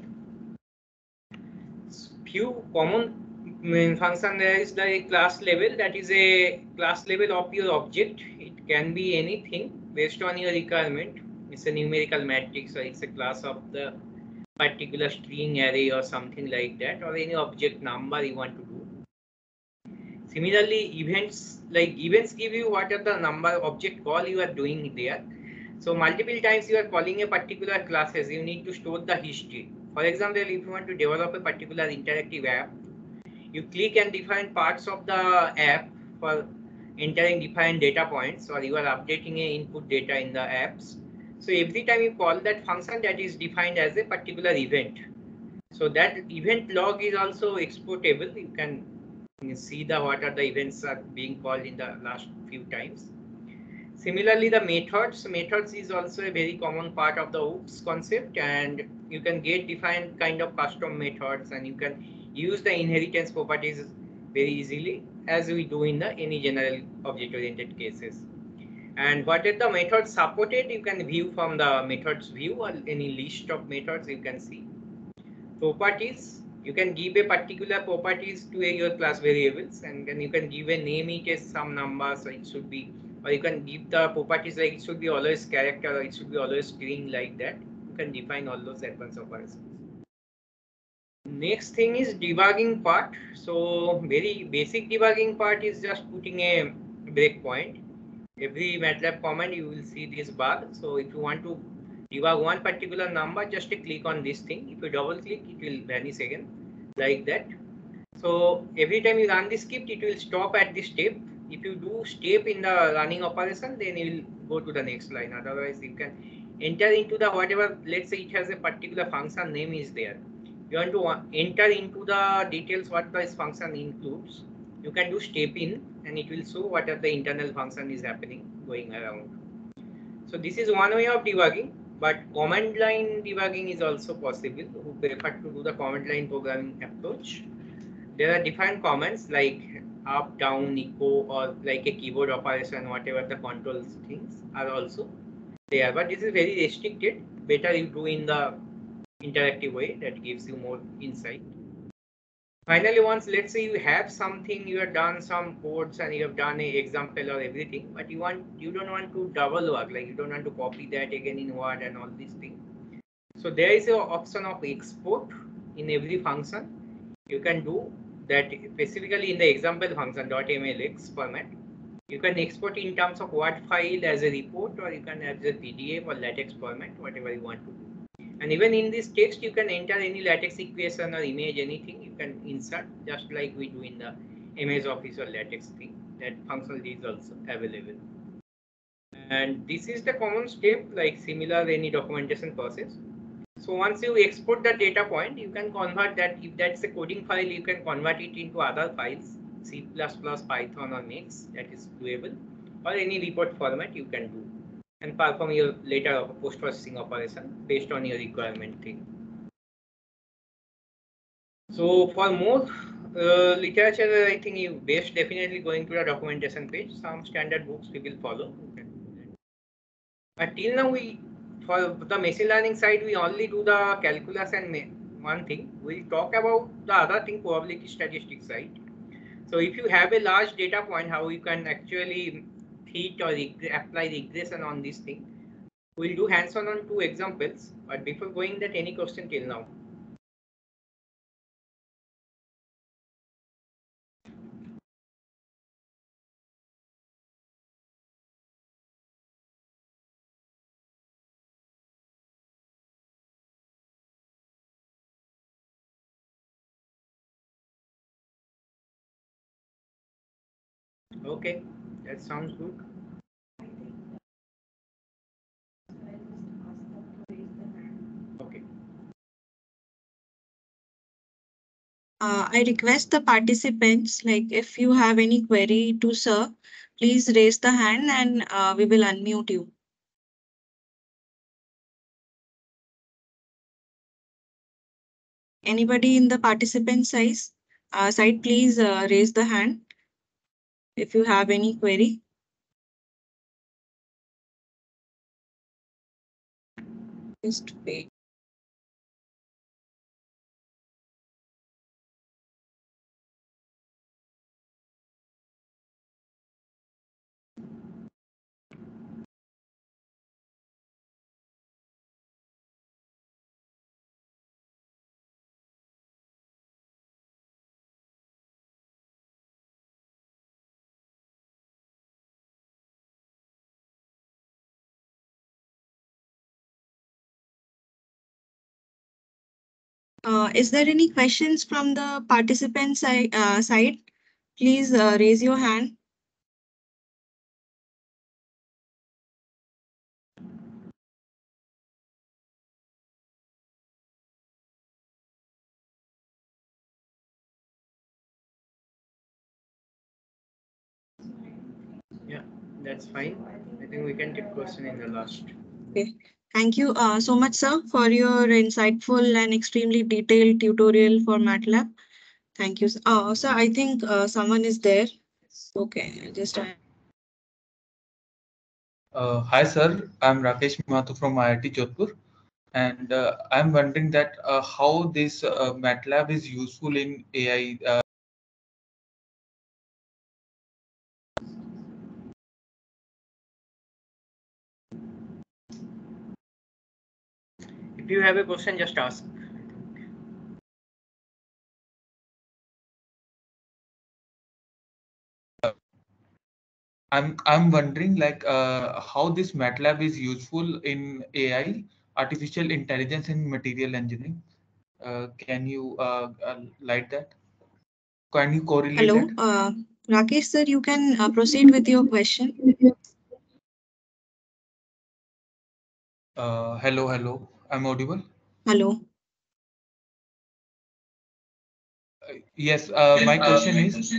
Few common main function there is the class level that is a class level of your object. It can be anything based on your requirement. It's a numerical matrix or it's a class of the particular string array or something like that or any object number you want to do. Similarly events like events give you what are the number object call you are doing there. So multiple times you are calling a particular classes you need to store the history. For example if you want to develop a particular interactive app you click and define parts of the app for entering defined data points or you are updating a input data in the apps. So every time you call that function that is defined as a particular event. So that event log is also exportable. You can see the what are the events are being called in the last few times. Similarly, the methods. Methods is also a very common part of the OOPS concept and you can get defined kind of custom methods and you can use the inheritance properties very easily as we do in the any general object oriented cases. And what are the methods supported you can view from the methods view or any list of methods you can see. Properties you can give a particular properties to your class variables and then you can give a name it as some number so it should be or you can give the properties like it should be always character or it should be always string like that you can define all those advanced operations next thing is debugging part. So very basic debugging part is just putting a breakpoint. Every MATLAB command you will see this bar so if you want to debug one particular number just click on this thing. If you double click it will vanish again like that. So every time you run this script it will stop at this step. If you do step in the running operation then you will go to the next line. Otherwise you can enter into the whatever let's say it has a particular function name is there you want to enter into the details what this function includes. You can do step in and it will show what are the internal function is happening going around. So this is one way of debugging but command line debugging is also possible. Who prefer to do the command line programming approach? There are different commands like up down echo or like a keyboard operation whatever the controls things are also there. But this is very restricted. Better you do in the interactive way that gives you more insight. Finally, once let's say you have something, you have done some codes and you have done a example or everything, but you want you don't want to double work, like you don't want to copy that again in Word and all these things. So there is an option of export in every function. You can do that specifically in the example function .mlx format. You can export in terms of Word file as a report or you can as a PDF or LaTeX format, whatever you want to do. And even in this text, you can enter any LaTeX equation or image, anything you can insert, just like we do in the image office or LaTeX thing. That functionality is also available. And this is the common step, like similar any documentation process. So once you export the data point, you can convert that. If that's a coding file, you can convert it into other files, C++, Python or Mix, that is doable, or any report format you can do and perform your later post processing operation based on your requirement thing. So for more uh, literature, I think you best definitely going to the documentation page. Some standard books we will follow. But till now, we for the machine learning side, we only do the calculus and one thing. We'll talk about the other thing, probability statistics side. So if you have a large data point, how you can actually fit or apply regression on this thing. We'll do hands-on on two examples, but before going that, any question till now? Okay. That sounds good. Okay. Uh, I request the participants, like if you have any query to sir, please raise the hand and uh, we will unmute you. Anybody in the participant size, uh, side, please uh, raise the hand if you have any query. Just wait. Uh, is there any questions from the participant si uh, side? Please uh, raise your hand. Yeah, that's fine. I think we can take question in the last. Okay. Thank you uh, so much, sir, for your insightful and extremely detailed tutorial for MATLAB. Thank you. Uh, sir, I think uh, someone is there. Okay, just. Uh, hi, sir. I'm Rakesh Mathur from IIT Jodhpur. and uh, I'm wondering that uh, how this uh, MATLAB is useful in AI. If you have a question, just ask. I'm I'm wondering like uh, how this MATLAB is useful in AI, artificial intelligence and material engineering. Uh, can you uh, uh, light that? Can you correlate Hello, that? uh, Rakesh sir, you can uh, proceed with your question. Uh, hello, hello. I'm audible. Hello. Uh, yes. Uh, my question is.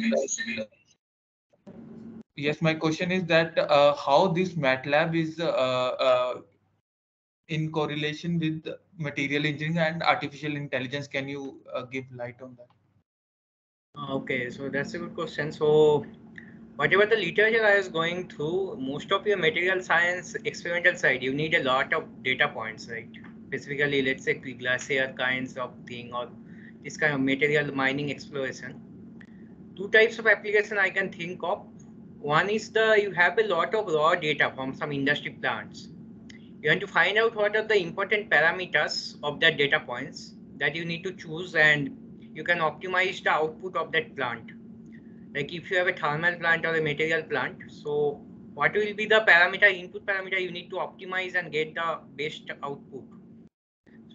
Yes, my question is that uh, how this MATLAB is uh, uh, in correlation with material engineering and artificial intelligence. Can you uh, give light on that? Okay, so that's a good question. So whatever the literature I was going through, most of your material science experimental side, you need a lot of data points, right? Specifically, let's say glacier kinds of thing or this kind of material mining exploration. Two types of application I can think of. One is the you have a lot of raw data from some industry plants. You want to find out what are the important parameters of that data points that you need to choose and you can optimize the output of that plant. Like if you have a thermal plant or a material plant, so what will be the parameter, input parameter you need to optimize and get the best output.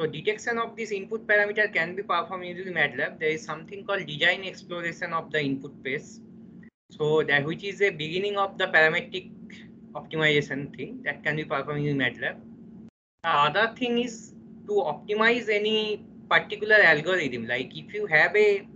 So detection of this input parameter can be performed using MATLAB. There is something called design exploration of the input space. So that which is a beginning of the parametric optimization thing that can be performed in MATLAB. The other thing is to optimize any particular algorithm. Like if you have a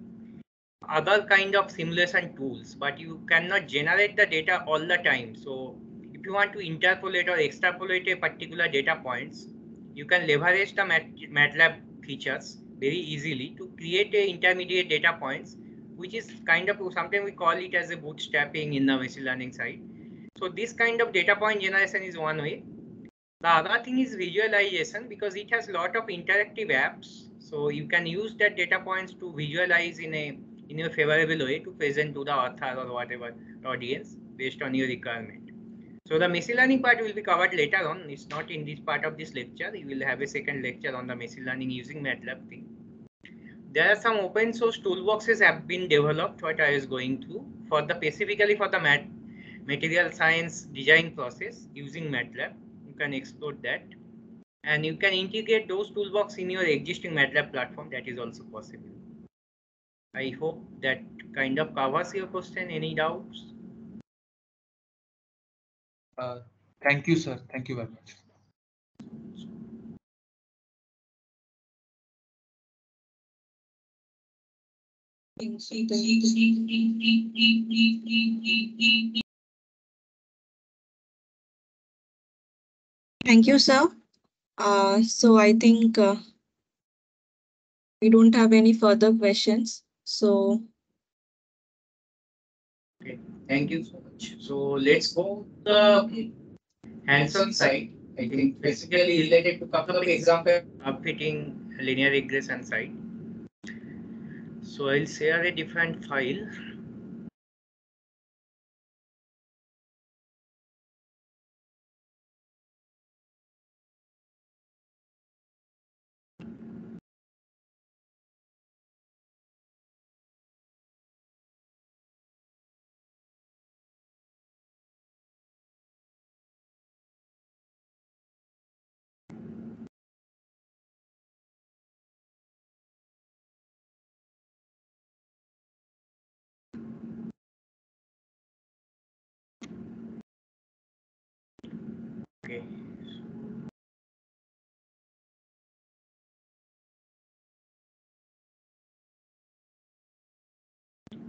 other kind of simulation tools, but you cannot generate the data all the time. So if you want to interpolate or extrapolate a particular data points, you can leverage the Mat MATLAB features very easily to create a intermediate data points, which is kind of sometimes we call it as a bootstrapping in the machine learning side. So this kind of data point generation is one way. The other thing is visualization because it has a lot of interactive apps. So you can use that data points to visualize in a in a favorable way to present to the author or whatever audience based on your requirement. So the machine learning part will be covered later on. It's not in this part of this lecture. We will have a second lecture on the machine learning using MATLAB thing. There are some open source toolboxes have been developed what I was going through for the specifically for the mat material science design process using MATLAB. You can explore that. And you can integrate those toolbox in your existing MATLAB platform. That is also possible. I hope that kind of covers your question. Any doubts? Uh, thank you, sir. Thank you very much. Thank you, sir. Uh, so I think uh, we don't have any further questions. So Okay, thank you so much. So let's go the hands-on side. I think basically related to couple of example fitting linear regression side. So I'll share a different file.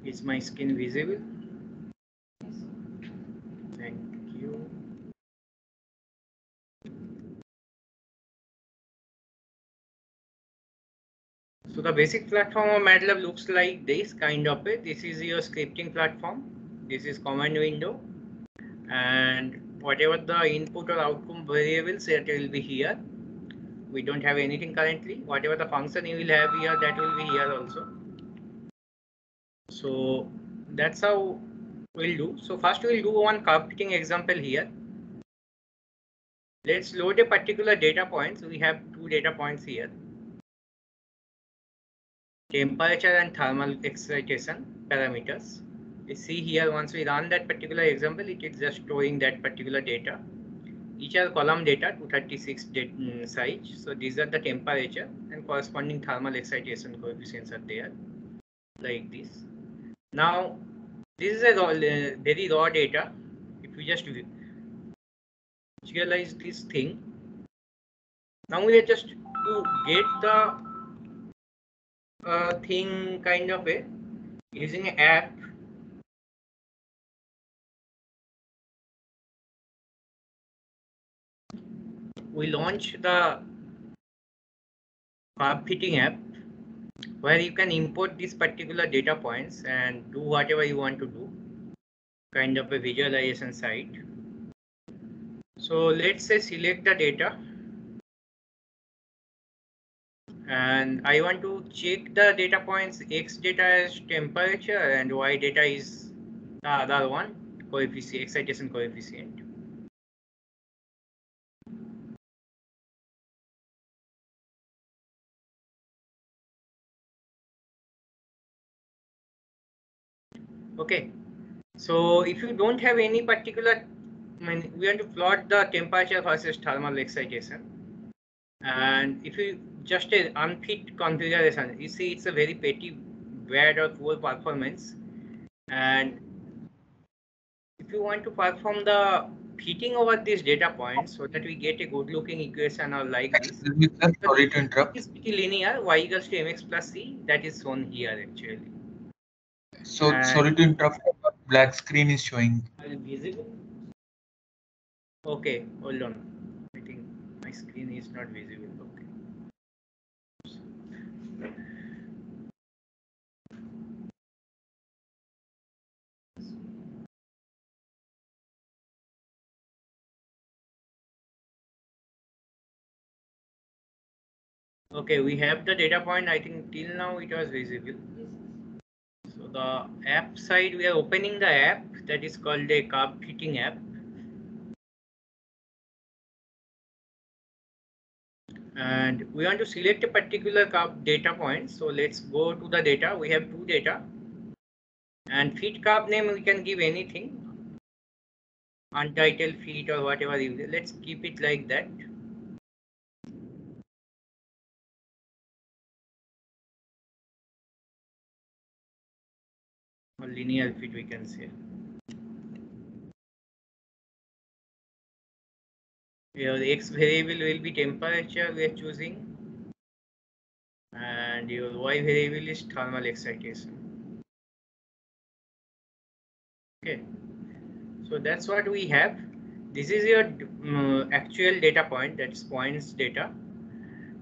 Is my skin visible? Thank you. So the basic platform of MATLAB looks like this kind of it. This is your scripting platform. This is command window. And whatever the input or outcome variables that will be here. we don't have anything currently. Whatever the function you will have here, that will be here also. So that's how we'll do. So first we'll do one curve fitting example here. Let's load a particular data point. So we have two data points here. Temperature and thermal excitation parameters. You see here, once we run that particular example, it is just storing that particular data. Each are column data, 236 date, mm, size. So these are the temperature and corresponding thermal excitation coefficients are there, like this. Now, this is a very raw data. If we just visualize this thing, now we are just to get the uh, thing kind of a using an app. We launch the fitting app where you can import these particular data points and do whatever you want to do kind of a visualization site. So let's say select the data. And I want to check the data points X data is temperature and Y data is the other one coefficient excitation coefficient Okay, so if you don't have any particular, I mean, we want to plot the temperature versus thermal excitation. And if you just an unfit configuration, you see it's a very petty, bad or poor performance. And if you want to perform the fitting over these data points so that we get a good looking equation or like this. Sorry to interrupt. It's linear y equals to mx plus c that is shown here actually. So And- sorry to interrupt. Black screen is showing. Visible? Okay, hold on. I think my screen is not visible. Okay. Okay, we have the data point. I think till now it was visible. The app side, we are opening the app that is called a curve fitting app. And we want to select a particular curve data point. So let's go to the data. We have two data. And fit curve name, we can give anything. Untitled feet or whatever Let's keep it like that. Or linear fit, we can say. Your x variable will be temperature we are choosing. And your y variable is thermal excitation. Okay. So that's what we have. This is your mm, actual data point, that's points data.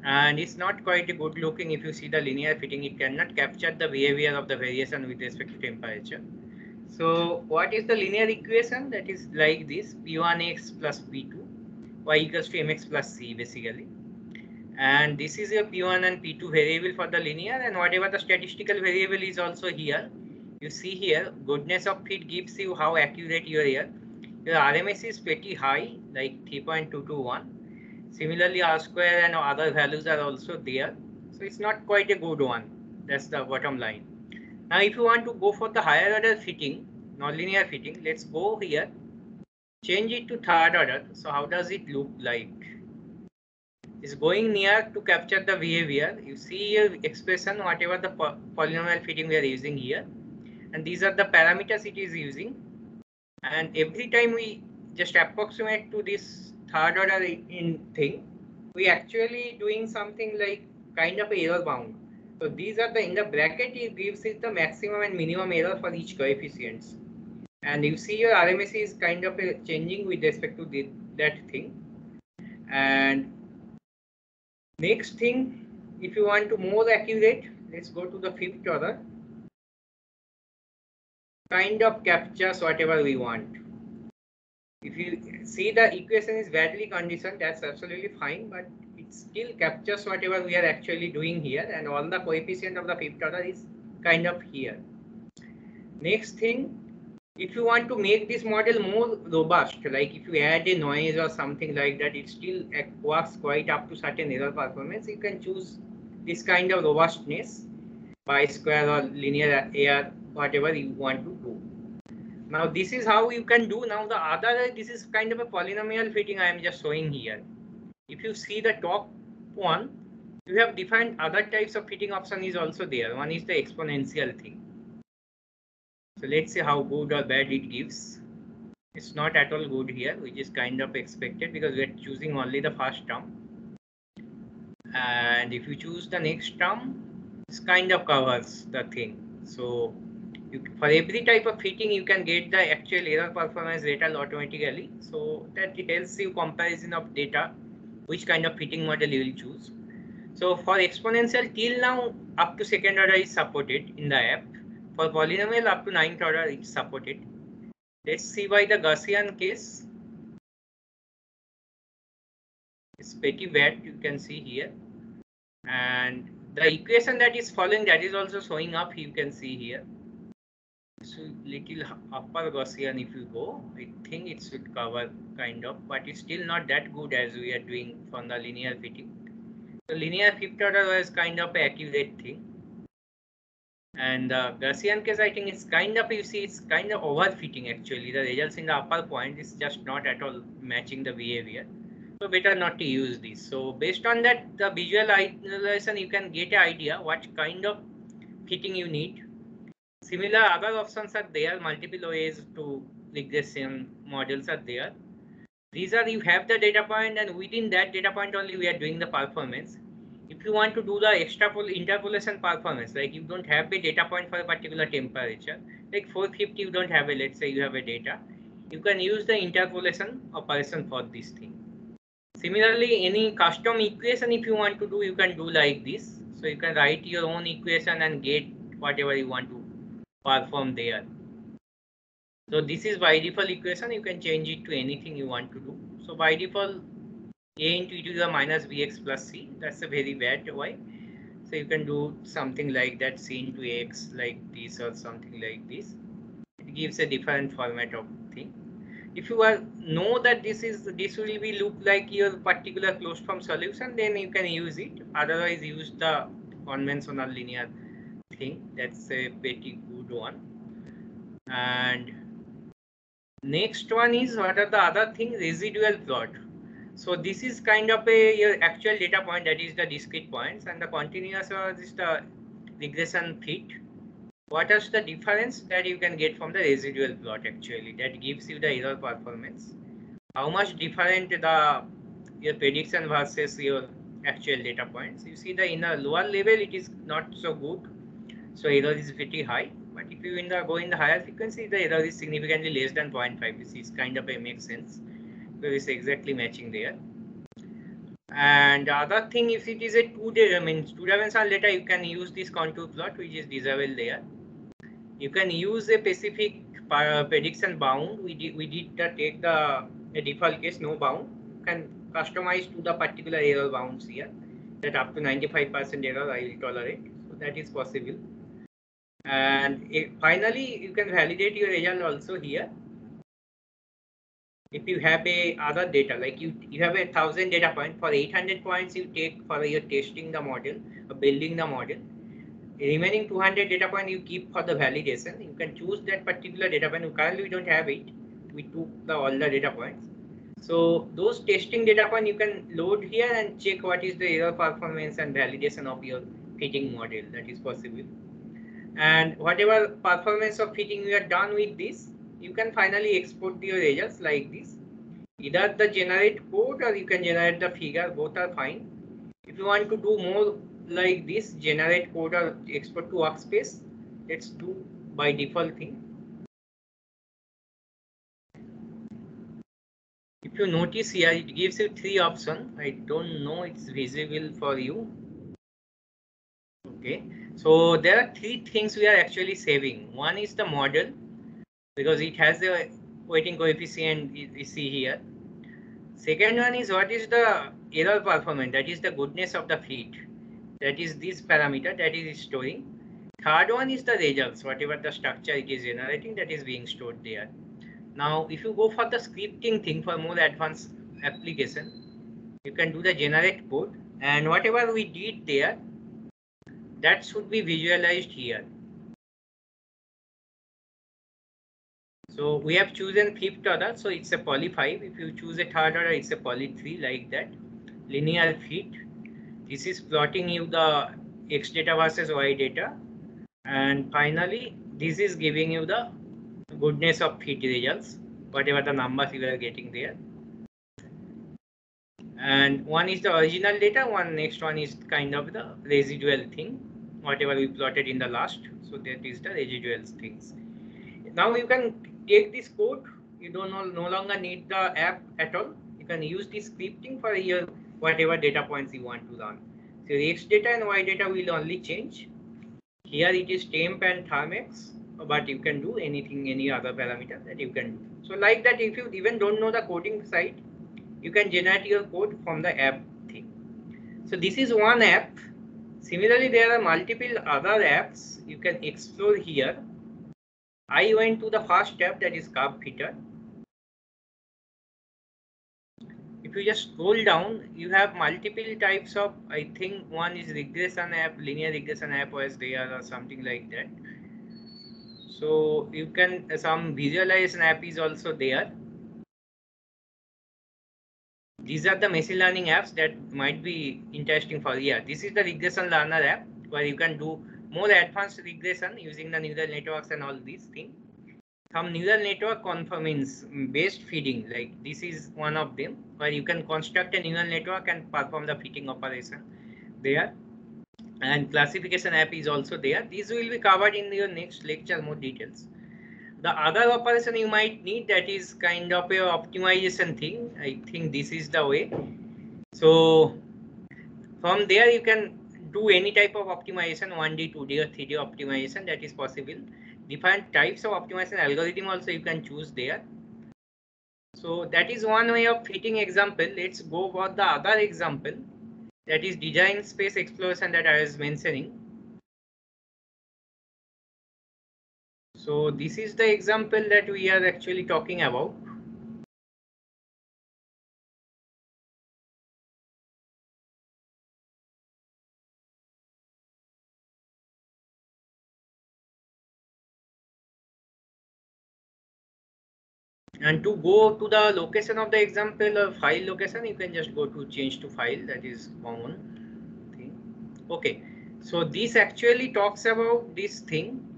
And it's not quite a good looking if you see the linear fitting, it cannot capture the behavior of the variation with respect to temperature. So what is the linear equation? That is like this, P1x plus P2 y equals to mx plus c basically. And this is your p1 and p2 variable for the linear and whatever the statistical variable is also here. You see here, goodness of fit gives you how accurate you are here. Your RMS is pretty high, like 3.221. Similarly, R square and other values are also there. So it's not quite a good one. That's the bottom line. Now, if you want to go for the higher order fitting, nonlinear fitting, let's go here change it to third order. So how does it look like? It's going near to capture the behavior. You see your expression, whatever the po polynomial fitting we are using here. And these are the parameters it is using. And every time we just approximate to this third order in thing, we actually doing something like kind of error bound. So these are the in the bracket it gives it the maximum and minimum error for each coefficients and you see your RMS is kind of changing with respect to the, that thing. And next thing, if you want to more accurate, let's go to the fifth order. Kind of captures whatever we want. If you see the equation is badly conditioned, that's absolutely fine, but it still captures whatever we are actually doing here and all the coefficient of the fifth order is kind of here. Next thing, if you want to make this model more robust, like if you add a noise or something like that, it still works quite up to certain error performance. You can choose this kind of robustness bisquare or linear uh, AR, whatever you want to. Now this is how you can do. Now the other, this is kind of a polynomial fitting I am just showing here. If you see the top one, you have defined other types of fitting option is also there. One is the exponential thing. So let's see how good or bad it gives. It's not at all good here, which is kind of expected because we're choosing only the first term. And if you choose the next term, this kind of covers the thing. So you, for every type of fitting, you can get the actual error performance data automatically. So that tells you comparison of data, which kind of fitting model you will choose. So for exponential till now, up to second order is supported in the app. For polynomial up to ninth order it's supported. Let's see why the Gaussian case. It's pretty bad, you can see here. And the equation that is following that is also showing up, you can see here. So little upper Gaussian if you go, I think it should cover kind of, but it's still not that good as we are doing from the linear fitting. The linear fifth order was kind of accurate thing. And the Gaussian case, I think it's kind of, you see, it's kind of overfitting actually. The results in the upper point is just not at all matching the behavior. So better not to use this. So based on that, the visualization, you can get an idea what kind of fitting you need. Similar other options are there, multiple ways to regression models are there. These are, you have the data point and within that data point only we are doing the performance if you want to do the extrapol interpolation performance, like you don't have a data point for a particular temperature, like 450, you don't have a, let's say you have a data, you can use the interpolation operation for this thing. Similarly, any custom equation, if you want to do, you can do like this. So you can write your own equation and get whatever you want to perform there. So this is by default equation. You can change it to anything you want to do. So by default, a into e to the minus bx plus c. That's a very bad way. So you can do something like that c into x like this or something like this. It gives a different format of thing. If you are know that this is this will be look like your particular closed form solution, then you can use it. Otherwise, use the conventional linear thing. That's a pretty good one. And next one is what are the other things? Residual plot. So this is kind of a your actual data point that is the discrete points and the continuous uh, or is the regression fit. What is the difference that you can get from the residual plot actually that gives you the error performance? How much different the your prediction versus your actual data points. You see the in a lower level it is not so good. So error is pretty high. But if you in the go in the higher frequency, the error is significantly less than 0.5. This is kind of a makes sense because it's exactly matching there. And the other thing, if it is a two day, I mean, two dimensional data, you can use this contour plot, which is disable there. You can use a specific uh, prediction bound. We did, we did the, take the default case, no bound. You can customize to the particular error bounds here. That up to 95% error I will tolerate. So that is possible. And finally, you can validate your result also here. If you have a other data like you you have a thousand data point for 800 points you take for your testing the model building the model remaining 200 data point you keep for the validation. You can choose that particular data point. Currently we don't have it. We took the all the data points. So those testing data point you can load here and check what is the error performance and validation of your fitting model that is possible and whatever performance of fitting you are done with this you can finally export your results like this. Either the generate code or you can generate the figure, both are fine. If you want to do more like this, generate code or export to workspace, let's do by default thing. If you notice here, it gives you three options. I don't know it's visible for you. Okay, so there are three things we are actually saving. One is the model because it has the weighting coefficient you see here. Second one is what is the error performance, that is the goodness of the fit. That is this parameter that is storing. Third one is the results, whatever the structure it is generating that is being stored there. Now, if you go for the scripting thing for more advanced application, you can do the generate code and whatever we did there, that should be visualized here. So we have chosen fifth order, so it's a poly 5. If you choose a third order, it's a poly 3 like that. Linear fit. This is plotting you the x data versus y data. And finally, this is giving you the goodness of fit results, whatever the numbers you are getting there. And one is the original data, one next one is kind of the residual thing, whatever we plotted in the last. So that is the residual things. Now you can take this code. You don't no, no longer need the app at all. You can use this scripting for your whatever data points you want to run. So X data and Y data will only change. Here it is temp and thermex, but you can do anything, any other parameter that you can do. So like that, if you even don't know the coding side, you can generate your code from the app thing. So this is one app. Similarly, there are multiple other apps you can explore here. I went to the first tab that is curve fitter. If you just scroll down, you have multiple types of, I think one is regression app, linear regression app was there or something like that. So you can, some visualization app is also there. These are the machine learning apps that might be interesting for you. This is the regression learner app where you can do more advanced regression using the neural networks and all these things. Some neural network conformance mm, based feeding, like this is one of them, where you can construct a neural network and perform the fitting operation there. And classification app is also there. These will be covered in your next lecture, more details. The other operation you might need that is kind of a optimization thing. I think this is the way. So from there you can do any type of optimization 1D, 2D or 3D optimization that is possible. Different types of optimization algorithm also you can choose there. So that is one way of fitting example. Let's go for the other example that is design space exploration that I was mentioning. So this is the example that we are actually talking about. And to go to the location of the example of file location, you can just go to change to file. That is common thing. Okay. So this actually talks about this thing.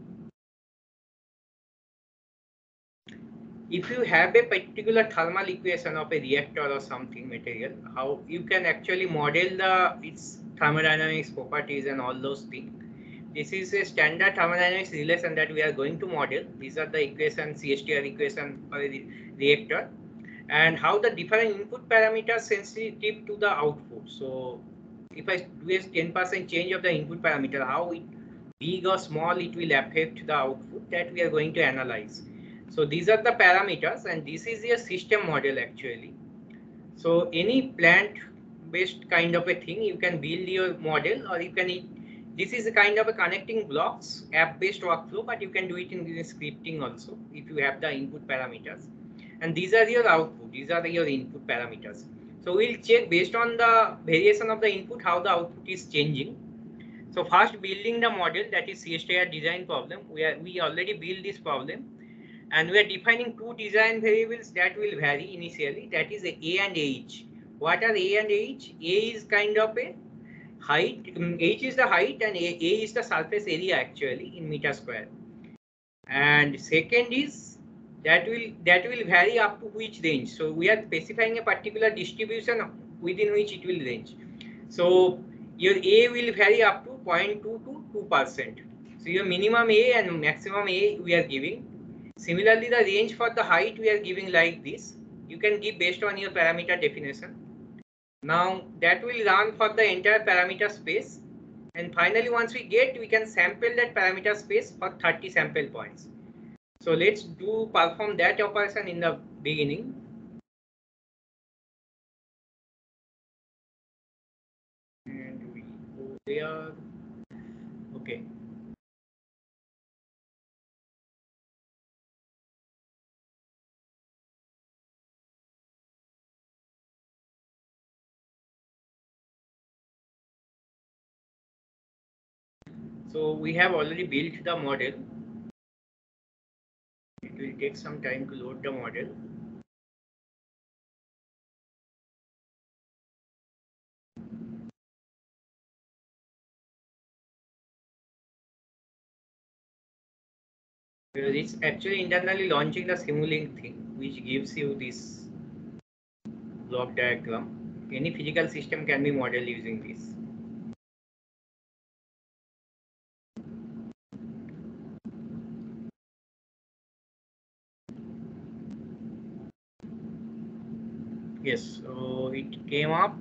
If you have a particular thermal equation of a reactor or something material, how you can actually model the its thermodynamics properties and all those things. This is a standard thermodynamics relation that we are going to model. These are the equation, CSTR equation for the reactor and how the different input parameters sensitive to the output. So if I do a 10% change of the input parameter, how it big or small it will affect the output that we are going to analyze. So these are the parameters and this is your system model actually. So any plant based kind of a thing, you can build your model or you can this is a kind of a connecting blocks app based workflow, but you can do it in scripting also if you have the input parameters. And these are your output. These are your input parameters. So we'll check based on the variation of the input, how the output is changing. So first building the model that is CSTR design problem. We are, we already built this problem and we are defining two design variables that will vary initially. That is A and H. What are A and H? A is kind of a height um, h is the height and a, a is the surface area actually in meter square and second is that will that will vary up to which range so we are specifying a particular distribution within which it will range so your a will vary up to 0.2 to 2 percent so your minimum a and maximum a we are giving similarly the range for the height we are giving like this you can give based on your parameter definition now that will run for the entire parameter space. And finally, once we get, we can sample that parameter space for 30 sample points. So let's do perform that operation in the beginning. And we are okay. So we have already built the model. It will take some time to load the model. It's actually internally launching the Simulink thing, which gives you this block diagram. Any physical system can be modeled using this. Yes, so it came up.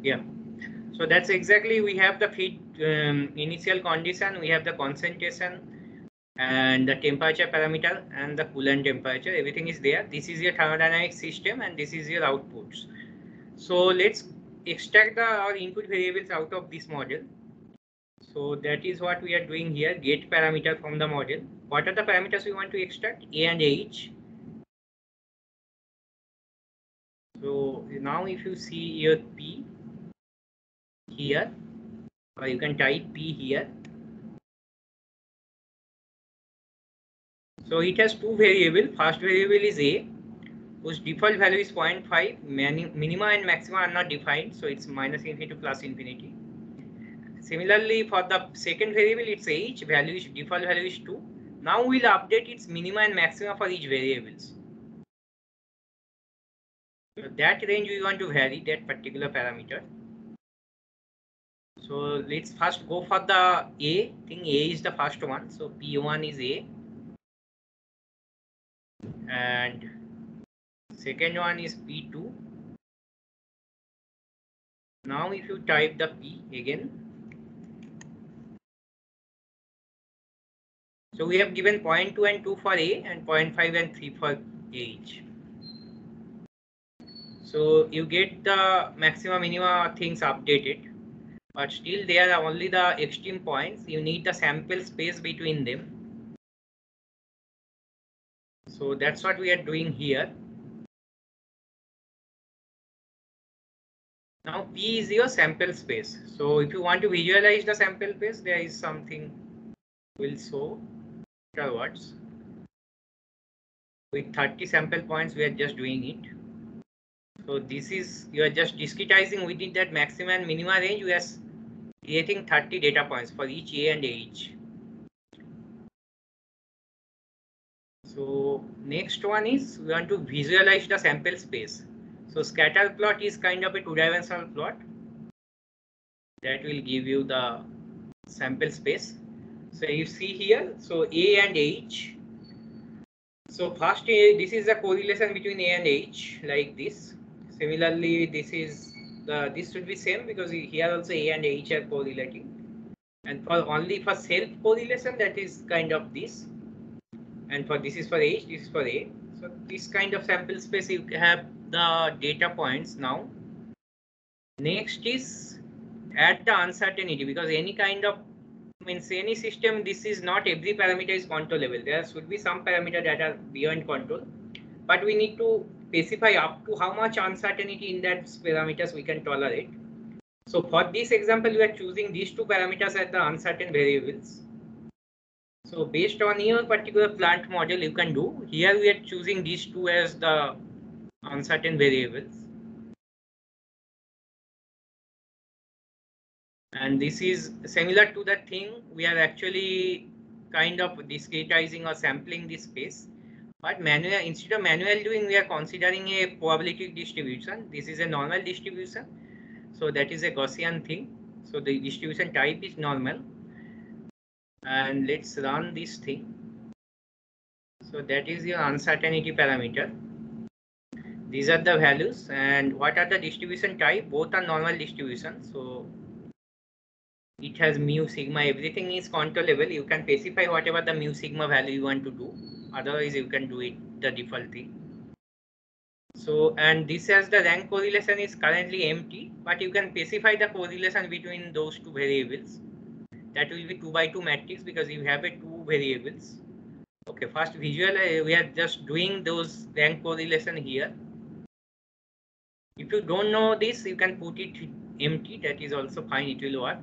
Yeah, so that's exactly we have the feed um, initial condition, we have the concentration and the temperature parameter and the coolant temperature, everything is there. This is your thermodynamic system and this is your outputs. So let's extract the our input variables out of this model. So that is what we are doing here, get parameter from the model. What are the parameters we want to extract? A and H. So now if you see your P here, or you can type P here. So it has two variable. First variable is A, whose default value is 0.5. minima and maxima are not defined, so it's minus infinity to plus infinity. Similarly, for the second variable, it's H, value is default value is 2. Now we'll update its minima and maxima for each variables. That range we want to vary that particular parameter. So let's first go for the A thing. A is the first one. So P1 is A. And second one is P2. Now if you type the P again, So we have given 0.2 and 2 for A and 0.5 and 3 for H. So you get the maxima minima things updated, but still they are only the extreme points. You need the sample space between them. So that's what we are doing here. Now P is your sample space. So if you want to visualize the sample space, there is something will show afterwards. With 30 sample points, we are just doing it. So this is, you are just discretizing within that maximum and minima range, we are creating 30 data points for each A and H. So next one is we want to visualize the sample space. So scatter plot is kind of a two-dimensional plot that will give you the sample space. So you see here, so A and H. So first, this is the correlation between A and H, like this. Similarly, this is the this should be same because here also A and H are correlating. And for only for self correlation, that is kind of this. And for this is for H, this is for A. So this kind of sample space, you have the data points now. Next is add the uncertainty because any kind of means any system, this is not every parameter is controllable. There should be some parameter that are beyond control, but we need to specify up to how much uncertainty in that parameters we can tolerate. So for this example, we are choosing these two parameters as the uncertain variables. So based on your particular plant model, you can do. Here we are choosing these two as the uncertain variables. And this is similar to the thing we are actually kind of discretizing or sampling this space. But manual instead of manual doing, we are considering a probability distribution. This is a normal distribution. So that is a Gaussian thing. So the distribution type is normal. And let's run this thing. So that is your uncertainty parameter. These are the values and what are the distribution type? Both are normal distribution. So it has mu sigma everything is controllable you can specify whatever the mu sigma value you want to do otherwise you can do it the default thing So, and this as the rank correlation is currently empty, but you can specify the correlation between those two variables. That will be two by two matrix because you have a two variables. Okay, first visual, uh, we are just doing those rank correlation here. If you don't know this, you can put it empty. That is also fine. It will work.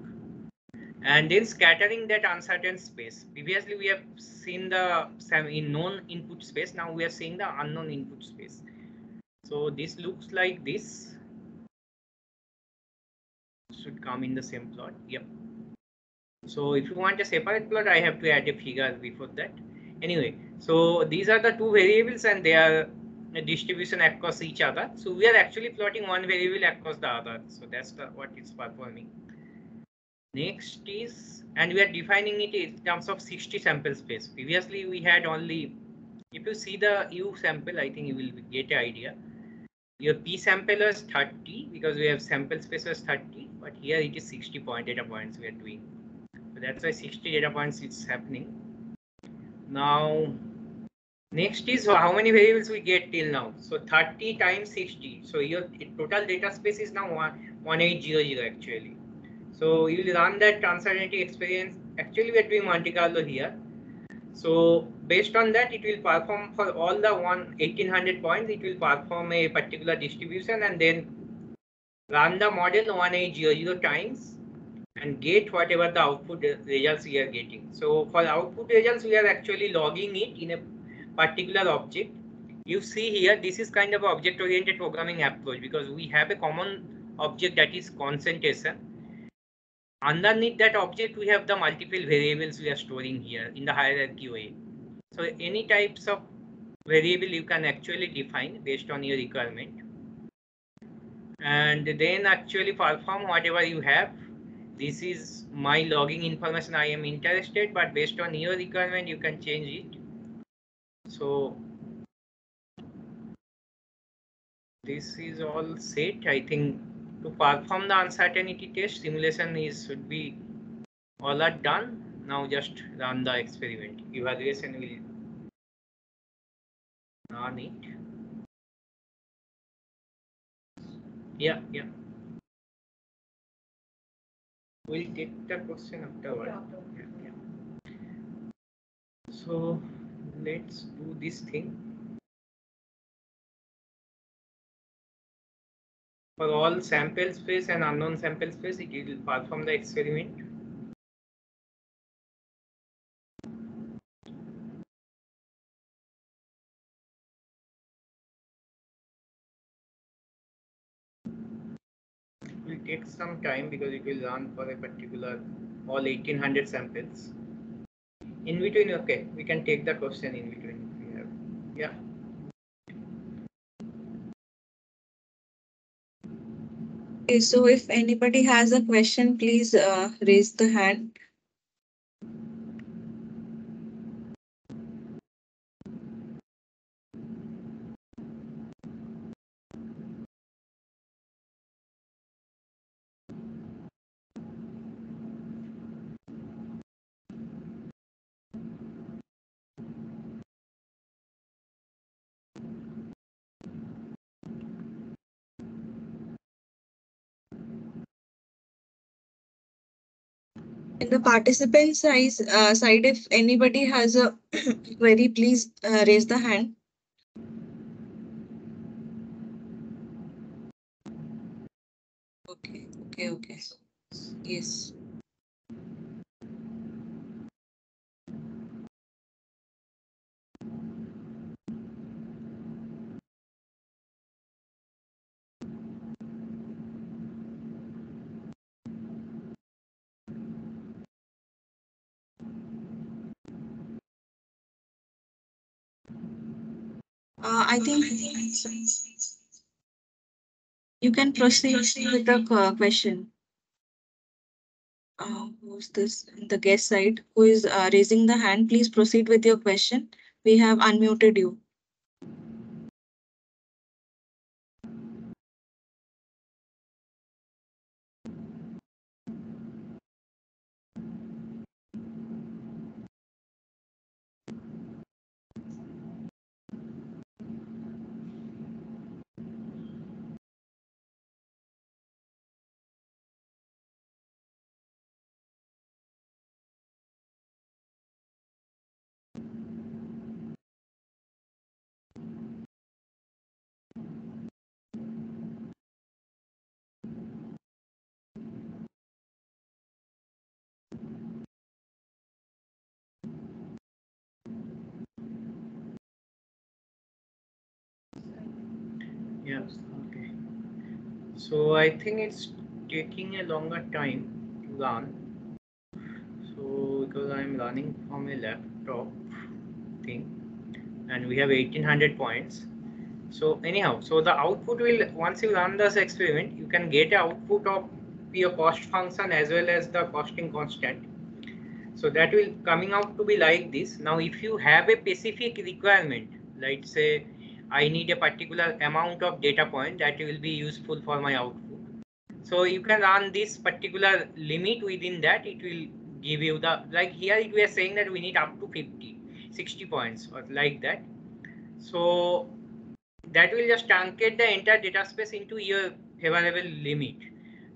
And then scattering that uncertain space. Previously, we have seen the known input space. Now we are seeing the unknown input space. So this looks like this. Should come in the same plot. Yep. So if you want a separate plot, I have to add a figure before that. Anyway, so these are the two variables and they are a distribution across each other. So we are actually plotting one variable across the other. So that's the, what it's performing. Next is, and we are defining it in terms of 60 sample space. Previously, we had only, if you see the U sample, I think you will get an idea. Your P sample is 30 because we have sample space as 30, but here it is 60 point data points we are doing. So that's why 60 data points is happening. Now, next is how many variables we get till now. So 30 times 60. So your total data space is now 1800 actually. So you will run that uncertainty experience. Actually, we are doing Monte Carlo here. So based on that, it will perform for all the one 1800 points. It will perform a particular distribution and then run the model 1800 times and get whatever the output results we are getting. So for output results, we are actually logging it in a particular object. You see here, this is kind of object-oriented programming approach because we have a common object that is concentration. Underneath that object, we have the multiple variables we are storing here in the hierarchy way. So any types of variable you can actually define based on your requirement. And then actually perform whatever you have this is my logging information I am interested, but based on your requirement, you can change it. So this is all set. I think to perform the uncertainty test, simulation is should be all are done. Now just run the experiment. Evaluation will run it. Yeah, yeah. We'll take the question afterward. Yeah, yeah. So let's do this thing. For all sample space and unknown sample space, it will perform the experiment. It will take some time because it will run for a particular all 1800 samples. In between, okay, we can take the question in between if we have. Yeah. Okay, so if anybody has a question, please uh, raise the hand. The participant size, uh, side, if anybody has a query, please uh, raise the hand. Okay, okay, okay. Yes. Uh, I think you can proceed with the uh, question. Uh, who's this? The guest side who is uh, raising the hand. Please proceed with your question. We have unmuted you. Yeah, okay. So I think it's taking a longer time to run. So because I'm running from a laptop thing and we have 1800 points. So anyhow, so the output will, once you run this experiment, you can get output of your cost function as well as the costing constant. So that will coming out to be like this. Now, if you have a specific requirement, like say, I need a particular amount of data point that will be useful for my output. So you can run this particular limit within that, it will give you the, like here we are saying that we need up to 50, 60 points or like that. So that will just truncate the entire data space into your favorable limit.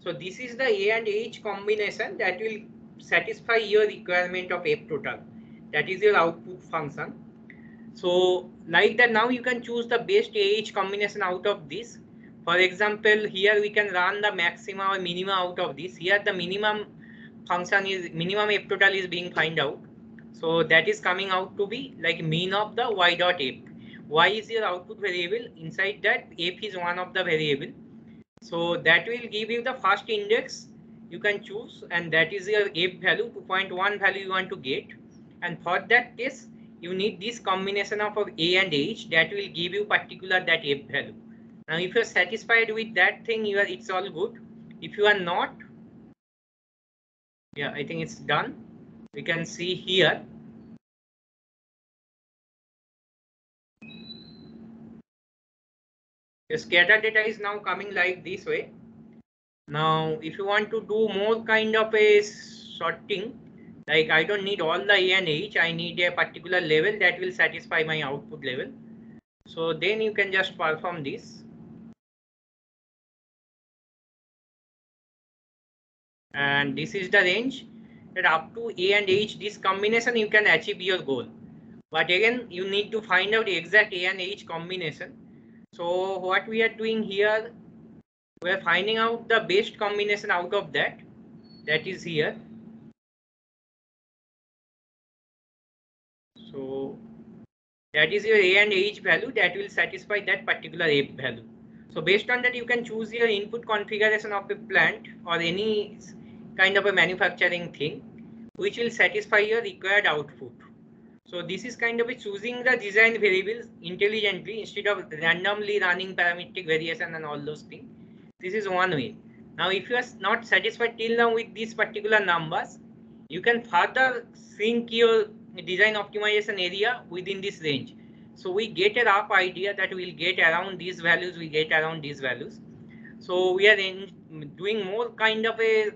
So this is the A and H combination that will satisfy your requirement of F total. That is your output function. So like that now you can choose the best AH combination out of this. For example, here we can run the maximum or minimum out of this. Here the minimum function is minimum F total is being find out. So that is coming out to be like mean of the y dot f. y is your output variable. Inside that f is one of the variable. So that will give you the first index you can choose and that is your f value 2.1 value you want to get. And for that case, you need this combination of a and h that will give you particular that f value. Now, if you're satisfied with that thing, you are it's all good. If you are not, yeah, I think it's done. We can see here. The scatter data is now coming like this way. Now, if you want to do more kind of a sorting, like I don't need all the A and H, I need a particular level that will satisfy my output level. So then you can just perform this. And this is the range that up to A and H, this combination you can achieve your goal. But again, you need to find out the exact A and H combination. So what we are doing here, we are finding out the best combination out of that. That is here. So that is your A and H value that will satisfy that particular A value. So based on that, you can choose your input configuration of a plant or any kind of a manufacturing thing, which will satisfy your required output. So this is kind of a choosing the design variables intelligently instead of randomly running parametric variation and all those things. This is one way. Now, if you are not satisfied till now with these particular numbers, you can further shrink your design optimization area within this range. So we get a rough idea that we'll get around these values, we get around these values. So we are in, doing more kind of a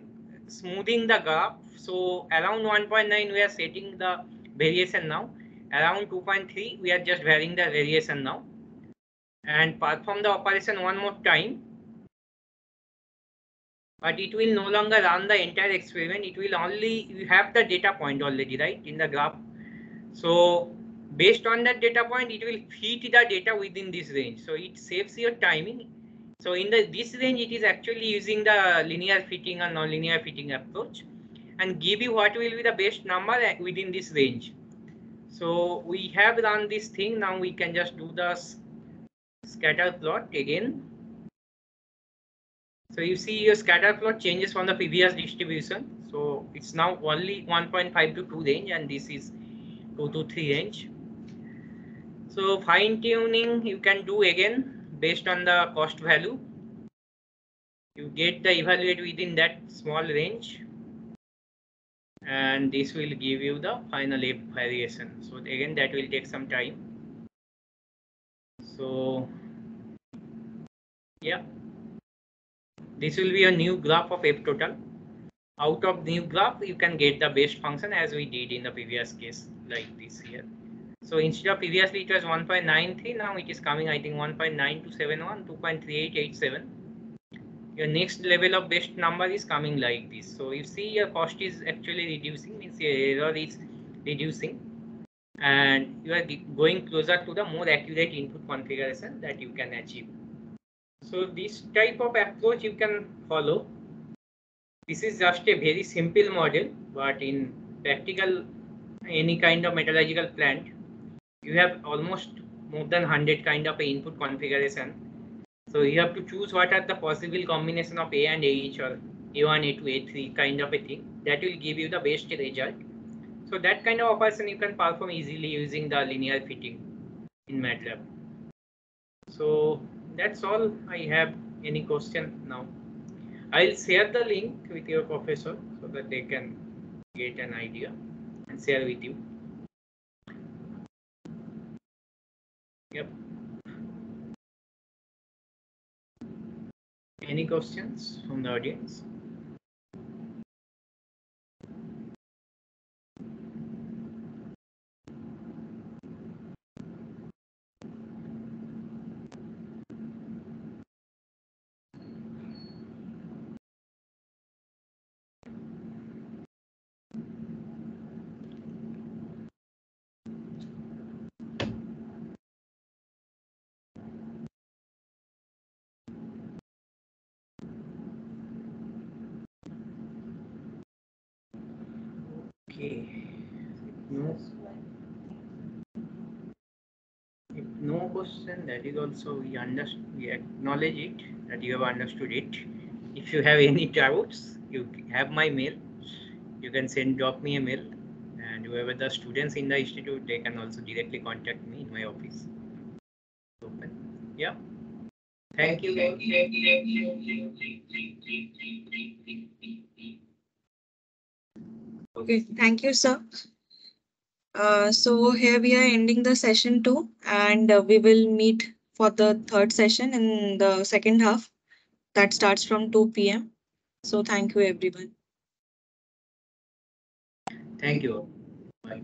smoothing the graph. So around 1.9, we are setting the variation now. Around 2.3, we are just varying the variation now. And perform the operation one more time. But it will no longer run the entire experiment. It will only, you have the data point already, right, in the graph. So based on that data point, it will fit the data within this range. So it saves your timing. So in the this range, it is actually using the linear fitting and nonlinear fitting approach and give you what will be the best number within this range. So we have run this thing. Now we can just do the scatter plot again. So you see your scatter plot changes from the previous distribution. So it's now only 1.5 to 2 range and this is 2 to 3 range. So fine tuning you can do again based on the cost value. You get the evaluate within that small range and this will give you the final F variation. So again, that will take some time. So yeah, this will be a new graph of F total. Out of new graph, you can get the best function as we did in the previous case like this here. So instead of previously it was 1.93, now it is coming, I think 1.9271, 2.3887 your next level of best number is coming like this. So you see your cost is actually reducing, means your error is reducing and you are going closer to the more accurate input configuration that you can achieve. So this type of approach you can follow. This is just a very simple model, but in practical any kind of metallurgical plant, you have almost more than 100 kind of input configuration So you have to choose what are the possible combination of A and AH or A1, A2, A3 kind of a thing that will give you the best result. So that kind of operation you can perform easily using the linear fitting in MATLAB. So that's all I have. Any question now? I'll share the link with your professor so that they can get an idea and share with you. Yep. Any questions from the audience? Okay. No. If no question, that is also we understand, we acknowledge it that you have understood it. If you have any doubts, you have my mail. You can send drop me a mail, and whoever the students in the institute, they can also directly contact me in my office. Open. Yeah. Thank you. Okay, thank you, sir. Uh, so here we are ending the session two and uh, we will meet for the third session in the second half that starts from 2 p.m. So thank you, everyone. Thank you. Bye.